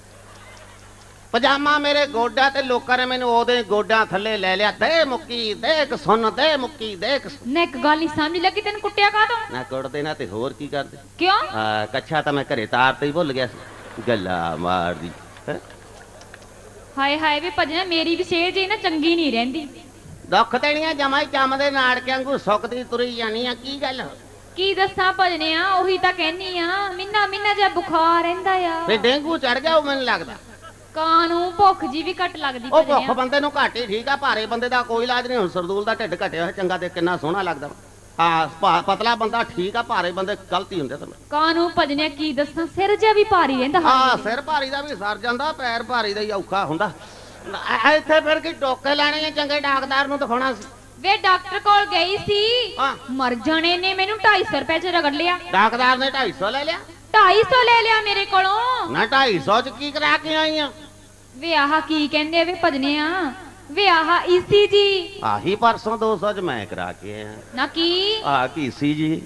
ਪਜਾਮਾ ਮੇਰੇ ਗੋਡਾ ਤੇ ਲੋਕਾਂ ਨੇ ਮੈਨੂੰ ਉਹਦੇ ਗੋਡਾਂ ਥੱਲੇ ਲੈ ਲਿਆ। ਦੇ ਮੁੱਕੀ ਦੇਖ ਸੁਣ ਦੇ ਮੁੱਕੀ ਦੇਖ। ਨਾ ਇੱਕ ਗੱਲ ਨਹੀਂ ਸਮਝ ਲੱਗੀ ਤੈਨੂੰ ਕੁੱਟਿਆ ਕਾਹਤੋਂ? ਨਾ ਕੁੱਟਦੇ ਨਾ ਤੇ ਹੋਰ ਕੀ ਕਰਦੇ? ਕਿਉਂ? ਆ ਕੱਛਾ ਤਾਂ ਮੈਂ ਘਰੇ ਤਾਰ ਤੇ ਹੀ ਭੁੱਲ ਗਿਆ ਸੀ। ਗੱਲਾਂ ਮਾਰਦੀ ਹੈਂ। ਹਾਏ ਹਾਏ ਵੀ ਭਜਣਾ ਮੇਰੀ ਵੀ ਸੇਜ ਹੀ ਨਾ ਚੰਗੀ ਨਹੀਂ ਰਹਿੰਦੀ। ਦੁੱਖ ਦੇਣੀਆਂ ਜਮਾਈ ਚੰਮ ਦੇ ਨਾੜਕਿਆਂ ਵਾਂਗੂ ਸੁੱਕਦੀ ਤੁਰੀ ਜਾਣੀ ਆ ਕੀ ਗੱਲ? ਕੀ ਦੱਸਾਂ ਭਜਨਿਆ ਉਹੀ ਤਾਂ ਕਹਿਨੀ ਆ ਮਿੰਨਾ ਮਿੰਨਾ ਜਿਹਾ ਬੁਖਾਰ ਰਹਿੰਦਾ ਆ। ਫੇ ਡੇਂਗੂ ਚੜ ਗਿਆ ਉਹ ਮੈਨੂੰ ਲੱਗਦਾ। ਕਾਂ ਨੂੰ ਭੁੱਖ ਜੀ ਵੀ ਘੱਟ ਲੱਗਦੀ ਉਹ ਭੁੱਖ ਬੰਦੇ ਨੂੰ ਘੱਟ ਹੀ ਠੀਕ ਆ ਭਾਰੇ ਬੰਦੇ ਦਾ ਕੋਈ ਇਲਾਜ ਨਹੀਂ ਹੁਣ ਸਰਦੂਲ ਦਾ ਢਿੱਡ ਘਟਿਆ ਹੋਇਆ ਚੰਗਾ ਤੇ ਕਿੰਨਾ ਸੋਹਣਾ ਲੱਗਦਾ। ਹਾਂ ਪਤਲਾ ਬੰਦਾ ਠੀਕ ਆ ਭਾਰੇ ਬੰਦੇ ਗਲਤੀ ਹੁੰਦੇ ਤਾਂ ਕਾਂ ਨੂੰ ਭਜਨਿਆ ਕੀ ਦੱਸਾਂ? ਸਿਰ ਜਿਹਾ ਵੀ ਭਾਰੀ ਰਹਿੰਦਾ ਹਾਂ ਸਿਰ ਭਾਰੀ ਦਾ ਵੀ ਸਰ ਜਾਂਦਾ ਪੈਰ ਭਾਰੀ ਦਾ ਹੀ ਔਖਾ ਹੁੰਦਾ। ਇੱਥੇ ਫਿਰ ਕੀ ਟੋਕੇ ਲੈਣੇ ਆ ਚੰਗੇ ਡਾਕਟਰ ਨੂੰ ਦਿਖਾਉਣਾ ਸੀ। ਵੇ ਡਾਕਟਰ ਕੋਲ ਗਈ ਸੀ। ਮਰ ਜਾਣੇ ਨੇ ਮੈਨੂੰ 250 ਰੁਪਏ ਚ ਰਗੜ ਲਿਆ। ਡਾਕਟਰ ਨੇ 250 ਲੈ ਲਿਆ? 250 ਲੈ ਲਿਆ ਮੇਰੇ ਕੋਲੋਂ। ਨਾ 250 ਚ ਕੀ ਕਰਾ ਕੇ ਆਈ ਆ? ਵੇ ਆਹ ਕੀ ਕਹਿੰਦੇ ਵੇ ਭਜਨਿਆ ਵੇ ਆਹ ਈਸੀਜੀ ਆਹੀ ਪਰਸੋਂ 200 ਚ ਮੈਂ ਕਰਾ ਕੇ ਆਇਆ। ਨਾ ਕੀ? ਆ ਕੀ ਸੀ ਜੀ?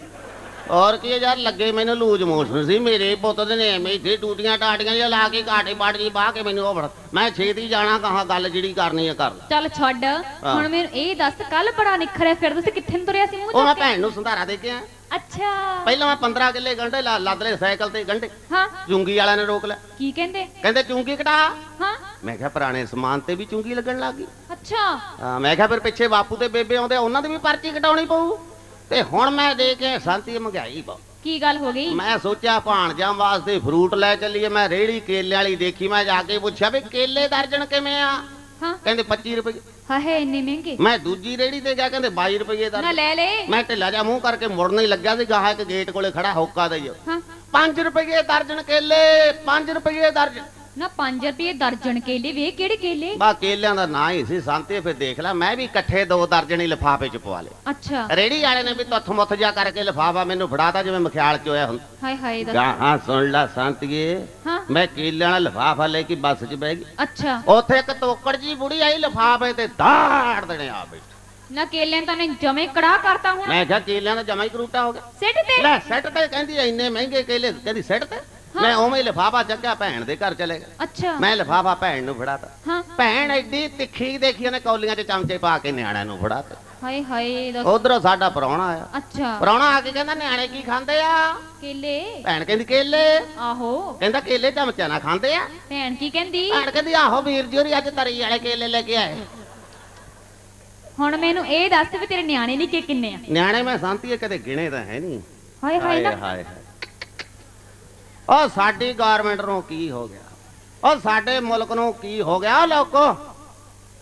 ਔਰ ਕੀ ਯਾਰ ਲੱਗੇ ਮੈਨੂੰ ਲੂਜ ਮੋਸ਼ਨ ਸੀ। ਮੇਰੇ ਪੁੱਤ ਦੇ ਨੇ ਐਵੇਂ ਇੱਥੇ ਟੂਟੀਆਂ ਟਾਟੀਆਂ ਜਿਹਾ ਲਾ ਕੇ ਘਾਟੇ ਪਾਟ ਜੀ ਬਾਹ ਕੇ ਮੈਨੂੰ ਉਹ ਫੜ ਮੈਂ ਛੇਤੀ ਜਾਣਾ ਕਹਾ ਗੱਲ ਜਿਹੜੀ ਕਰਨੀ ਆ ਕਰ। ਲੈ। ਚੱਲ ਛੱਡ। ਹੁਣ ਮੈਨੂੰ ਇਹ ਦੱਸ ਕੱਲ ਬੜਾ ਨਿਖਰਿਆ ਫਿਰਦਾ ਸੀ ਕਿੱਥੇ ਨੂੰ ਤੁਰਿਆ ਸੀ ਮੂੰਹ ਉਹ ਮੈਂ ਚੁੱਕ ਕੇ? ਭੈਣ ਨੂੰ ਸੰਧਾਰਾ ਦੇ ਕੇ ਆਇਆ। ਅੱਛਾ। ਪਹਿਲਾਂ ਮੈਂ 15 ਕਿੱਲੇ ਗੰਢੇ ਲਾ- ਲੱਦ ਲਏ ਸਾਈਕਲ ਤੇ ਗੰਢੇ। ਹਾਂ। ਚੁੰਗੀ ਵਾਲਿਆਂ ਨੇ ਰੋਕ ਲਿਆ। ਕੀ ਕਹਿੰਦੇ? ਕਹਿੰਦੇ ਚੁੰਗੀ ਕਟਾ ਹਾਂ। ਮੈਂ ਕਿਹਾ ਪੁਰਾਣੇ ਸਮਾਨ ਤੇ ਵੀ ਚੁੰਗੀ ਲੱਗਣ ਲੱਗ ਗਈ। ਅੱਛਾ। ਹਾਂ, ਮੈਂ ਕਿਹਾ ਫਿਰ ਪਿੱਛੇ ਬਾਪੂ ਤੇ ਬੇਬੇ ਆਉਂਦੇ ਉਹਨਾਂ ਦੀ ਵੀ ਪਰਚੀ ਕਟਾਉਣੀ ਪਊ। ਤੇ ਹੁਣ ਮੈਂ ਦੇ ਕੇ ਸ਼ਾਂਤੀ ਮਹਿੰਗਾਈ ਪਾ ਕੀ ਗੱਲ ਹੋ ਗਈ? ਮੈਂ ਸੋਚਿਆ ਭਾਣਜਾਂ ਵਾਸਤੇ ਫਰੂਟ ਲੈ ਚੱਲੀਏ। ਮੈਂ ਰੇੜੀ ਕੇਲੇ ਵਾਲੀ ਦੇਖੀ ਮੈਂ ਜਾ ਕੇ ਪੁੱਛਿਆ ਵੀ ਕੇਲੇ ਦਰਜਨ ਕਿਵੇਂ ਆ? ਹਾਂ। ਕਹਿੰਦੇ 25 ਰੁਪਏ। ਹਾਏ ਇੰਨੇ ਮਹਿੰਗੇ। ਮੈਂ ਦੂਜੀ ਰੇੜੀ ਤੇ ਗਿਆ ਕਹਿੰਦੇ 22 ਰੁਪਏ ਨਾ ਦਰਜਨ ਲੈ ਲੈ। ਮੈਂ ਢਿੱਲਾ ਜਾ ਮੂੰਹ ਕਰਕੇ ਮੁੜਨ ਹੀ ਲੱਗਿਆ ਸੀ ਗਾਹਾਂ ਇੱਕ ਗੇਟ ਕੋਲੇ ਖੜਾ ਹੋਕਾ ਦੇ ਜੋ ਹਾਂ। 5 ਰੁਪਏ ਦਰਜਨ ਕੇਲੇ 5 ਰੁਪਏ ਦਰਜਨ। ਨਾ 5 ਰੁਪਏ ਦਰਜਨ ਕੇਲੇ ਵੇ ਕਿਹੜੇ ਕੇਲੇ? ਬਾ ਕੇਲਿਆਂ ਦਾ ਨਾਂ ਹੀ ਸੀ ਸੰਤੇ ਫਿਰ ਦੇਖ ਲੈ ਮੈਂ ਵੀ ਇਕੱਠੇ ਦੋ ਦਰਜਨ ਹੀ ਲਿਫਾਫੇ ਚ ਪਵਾ ਲਏ। ਅੱਛਾ। ਰੇੜੀ ਵਾਲੇ ਨੇ ਵੀ ਤੁੱਥ ਮੁੱਥ ਜਾ ਕਰਕੇ ਲਿਫਾਫਾ ਮੈਨੂੰ ਫੜਾਤਾ ਜਿਵੇਂ ਮਖਿਆਲ ਚ ਹੋਇਆ ਹੁੰਦਾ। ਹਾਏ ਹਾਏ ਦਾ ਗਾਹਾਂ ਸੁਣ ਲੈ ਸੰਤੀਏ ਹਾਂ। ਮੈਂ ਕੇਲਿਆਂ ਵਾਲਾ ਲਿਫਾਫਾ ਲੈ ਕੇ ਬੱਸ 'ਚ ਬਹਿ ਗਈ। ਅੱਛਾ। ਉੱਥੇ ਇੱਕ ਤੋਕੜ ਜੀ ਬੁੜੀ ਆਈ ਲਿਫਾਫੇ ਤੇ ਦਾੜ ਦੇਣੇ ਆ ਬੈਠੀ। ਨਾ ਕੇਲਿਆਂ ਤਾਂ ਨੇ ਜਮੇ ਕੜਾ ਕਰਤਾ ਹੁਣ। ਮੈਂ ਕਿਹਾ ਕੇਲਿਆਂ ਦਾ ਜਮਾ ਹੀ ਕਰੂਟਾ ਹੋ ਗਿਆ। ਸਿੱਟ ਤੇ। ਲੈ ਸੈੱਟ ਤੇ ਕਹਿੰਦੀ ਐ, ਇੰਨੇ ਮਹਿੰਗੇ ਕੇਲੇ ਕਹਿੰਦੀ ਸੈੱਟ ਤੇ। ਮੈਂ ਉਵੇਂ ਹੀ ਲਿਫਾਫਾ ਚੱਕਿਆ ਭੈਣ ਦੇ ਘਰ ਚਲੇ ਗਿਆ ਅੱਛਾ। ਮੈਂ ਲਿਫਾਫਾ ਭੈਣ ਨੂੰ ਫੜਾਤਾ। ਹਾਂ। ਭੈਣ ਐਡੀ ਤਿੱਖੀ ਦੇਖੀ ਉਹਨੇ ਕੌਲੀਆਂ 'ਚ ਚਮਚੇ ਪਾ ਕੇ ਨਿਆਣਿਆਂ ਨੂੰ ਫੜਾਤਾ। ਹਾਏ ਹਾਏ ਉਧਰੋਂ ਸਾਡਾ ਪ੍ਰਾਹੁਣਾ ਆਇਆ। ਅੱਛਾ। ਪ੍ਰਾਹੁਣਾ ਆ ਕੇ ਕਹਿੰਦਾ ਨਿਆਣੇ ਕੀ ਖਾਂਦੇ ਆ? ਕੇਲੇ। ਭੈਣ ਕਹਿੰਦੀ ਕੇਲੇ? ਆਹੋ। ਕਹਿੰਦਾ ਕੇਲੇ ਚਮਚਿਆਂ ਨਾਲ ਖਾਂਦੇ ਆ? ਭੈਣ ਕੀ ਕਹਿੰਦੀ? ਭੈਣ ਕਹਿੰਦੀ ਆਹੋ ਵੀਰ ਜੀ ਹੋਰੀ ਅੱਜ ਤਰੀ ਵਾਲੇ ਕੇਲੇ ਲੈ ਕੇ ਆਏ। ਹੁਣ ਮੈਨੂੰ ਇਹ ਦੱਸ ਵੀ ਤੇਰੇ ਨਿਆਣੇ ਨਿੱਕੇ ਕਿੰਨੇ ਆ? ਨਿਆਣੇ ਮੈਂ ਸੰਤੀਏ ਕਦੇ ਗਿਣੇ ਤਾਂ ਹੈ ਨਹੀਂ ਹਾਏ ਹਾਏ ਨਾ। ਹਾਏ ਹਾਏ। ਉਹ ਸਾਡੀ ਗਵਰਨਮੈਂਟ ਨੂੰ ਕੀ ਹੋ ਗਿਆ? ਉਹ ਸਾਡੇ ਮੁਲਕ ਨੂੰ ਕੀ ਹੋ ਗਿਆ? ਲੋਕੋ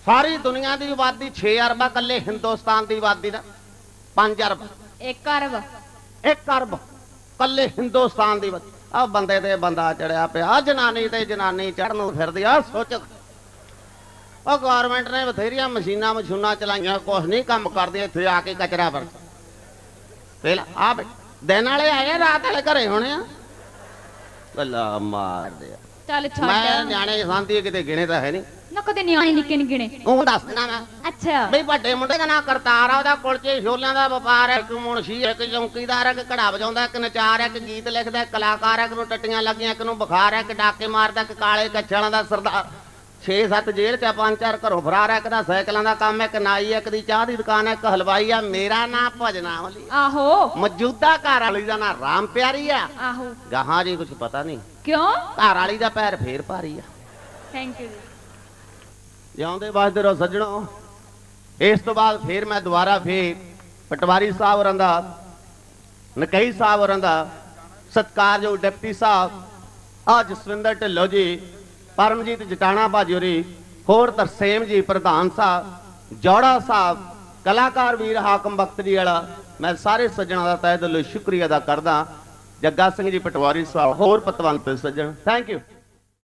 ਸਾਰੀ ਦੁਨੀਆ ਦੀ ਆਬਾਦੀ 6 ਅਰਬ ਆ ਕੱਲੇ ਹਿੰਦੁਸਤਾਨ ਦੀ ਆਬਾਦੀ ਦਾ। 5 ਅਰਬ। ਇੱਕ ਅਰਬ। 1 ਅਰਬ ਕੱਲੇ ਹਿੰਦੁਸਤਾਨ ਦੀ ਆਬਾਦੀ। ਆ ਬੰਦੇ ਤੇ ਬੰਦਾ ਚੜਿਆ ਪਿਆ। ਜਨਾਨੀ ਤੇ ਜਨਾਨੀ ਚੜਨ ਨੂੰ ਫਿਰਦੀ ਆ। ਸੋਚ। ਉਹ ਗਵਰਨਮੈਂਟ ਨੇ ਬਥੇਰੀਆਂ ਮਸ਼ੀਨਾਂ ਮਸ਼ੂਨਾਂ ਚਲਾਈਆਂ ਕੁਛ ਨਹੀਂ ਕੰਮ ਕਰਦੇ ਇੱਥੇ ਆ ਕੇ ਕਚਰਾ ਵਰ ਪਹਿਲਾਂ ਆ ਦਿਨ ਵਾਲੇ ਆਏ ਰਾਤ ਵਾਲੇ ਘਰੇ ਹੋਣੇ ਆ। ਗੱਲਾਂ ਮਾਰਦੇ ਆ ਚੱਲ ਮੈਂ ਛੱਡ ਨਿਆਣੇ ਸੰਦੀ ਕਿਤੇ ਗਿਣੇ ਤਾਂ ਹੈ ਨਹੀਂ। ਨਾ ਕਦੇ ਨਿਆਣੇ ਨਿੱਕੇ ਨੀ ਗਿਣੇ। ਉਹ ਦੱਸ ਦੇਣਾ ਮੈਂ। ਅੱਛਾ। ਬਈ ਵੱਡੇ ਮੁੰਡੇ ਦਾ ਨਾਂ ਕਰਤਾਰ ਆ ਉਹਦਾ ਕੁਲਚੇ ਛੋਲਿਆਂ ਦਾ ਵਪਾਰ ਹੈ ਇੱਕ ਮੁਨਸ਼ੀ ਹੈ, ਇੱਕ ਚੌਂਕੀਦਾਰ ਹੈ, ਇੱਕ ਘੜਾ ਵਜਾਉਂਦਾ ਇੱਕ ਨਚਾਰ ਹੈ, ਇੱਕ ਗੀਤ ਲਿਖਦਾ ਇੱਕ ਕਲਾਕਾਰ ਹੈ, ਇੱਕ ਨੂੰ ਟੱਟੀਆਂ ਲੱਗੀਆਂ ਇੱਕ ਨੂੰ ਬੁਖਾਰ ਹੈ ਇੱਕ ਡਾਕੇ ਮਾਰਦਾ ਇੱਕ ਕਾਲੇ ਕੱਛਾਂ ਦਾ ਸਰਦਾਰ। 6-7 ਜੇਲ੍ਹ ਚ ਪੰਜ ਚਾਰ ਘਰੋਂ ਫਰਾਰ ਹੈ ਇੱਕ ਦਾ ਸਾਈਕਲਾਂ ਦਾ ਕੰਮ ਹੈ ਇੱਕ ਨਾਈ ਹੈ ਇੱਕ ਦੀ ਚਾਹ ਦੀ ਦੁਕਾਨ ਹੈ ਇੱਕ ਹਲਵਾਈ ਆ ਮੇਰਾ ਨਾਂ ਭਜਨਾਵਲੀ ਆਹੋ। ਮੌਜੂਦਾ ਘਰ ਵਾਲੀ ਦਾ ਨਾਂ ਰਾਮ ਪਿਆਰੀ ਆ। ਆਹੋ। ਗਾਹਾਂ ਜੀ ਕੁਝ ਪਤਾ ਨਹੀਂ। ਕਿਉਂ? ਘਰ ਵਾਲੀ ਦਾ ਪੈਰ ਫੇਰ ਭਾਰੀ ਆ। ਥੈਂਕ ਯੂ ਜਿਉਂਦੇ ਵੱਸਦੇ ਰਹੋ ਸੱਜਣੋ ਇਸ ਤੋਂ ਬਾਅਦ ਫੇਰ ਮੈਂ ਦੁਬਾਰਾ ਫੇਰ ਪਟਵਾਰੀ ਸਾਹਿਬ ਹੋਰਾਂ ਦਾ ਨਕਈ ਸਾਹਿਬ ਹੋਰਾਂ ਦਾ ਸਤਿਕਾਰਯੋਗ ਡਿਪਟੀ ਸਾਹਿਬ ਆ ਜਸਵਿੰਦਰ ਢਿੱਲੋਂ ਜੀ ਪਰਮਜੀਤ ਜਟਾਣਾ ਭਾਜੀ ਹੋਰੀ, ਹੋਰ ਤਰਸੇਮ ਜੀ, ਪ੍ਰਧਾਨ ਸਾਹਿਬ, ਜੋੜਾ ਸਾਹਿਬ, ਕਲਾਕਾਰ ਵੀਰ ਹਾਕਮ ਬਖਤਰੀ ਵਾਲਾ, ਮੈਂ ਸਾਰੇ ਸੱਜਣਾਂ ਦਾ ਤਹਿ ਦਿਲੋਂ ਸ਼ੁਕਰੀਆ ਅਦਾ ਕਰਦਾ। ਜੱਗਾ ਸਿੰਘ ਜੀ ਪਟਵਾਰੀ ਸਾਹਿਬ, ਹੋਰ ਪਤਵੰਤ ਸੱਜਣ ਥੈਂਕ ਯੂ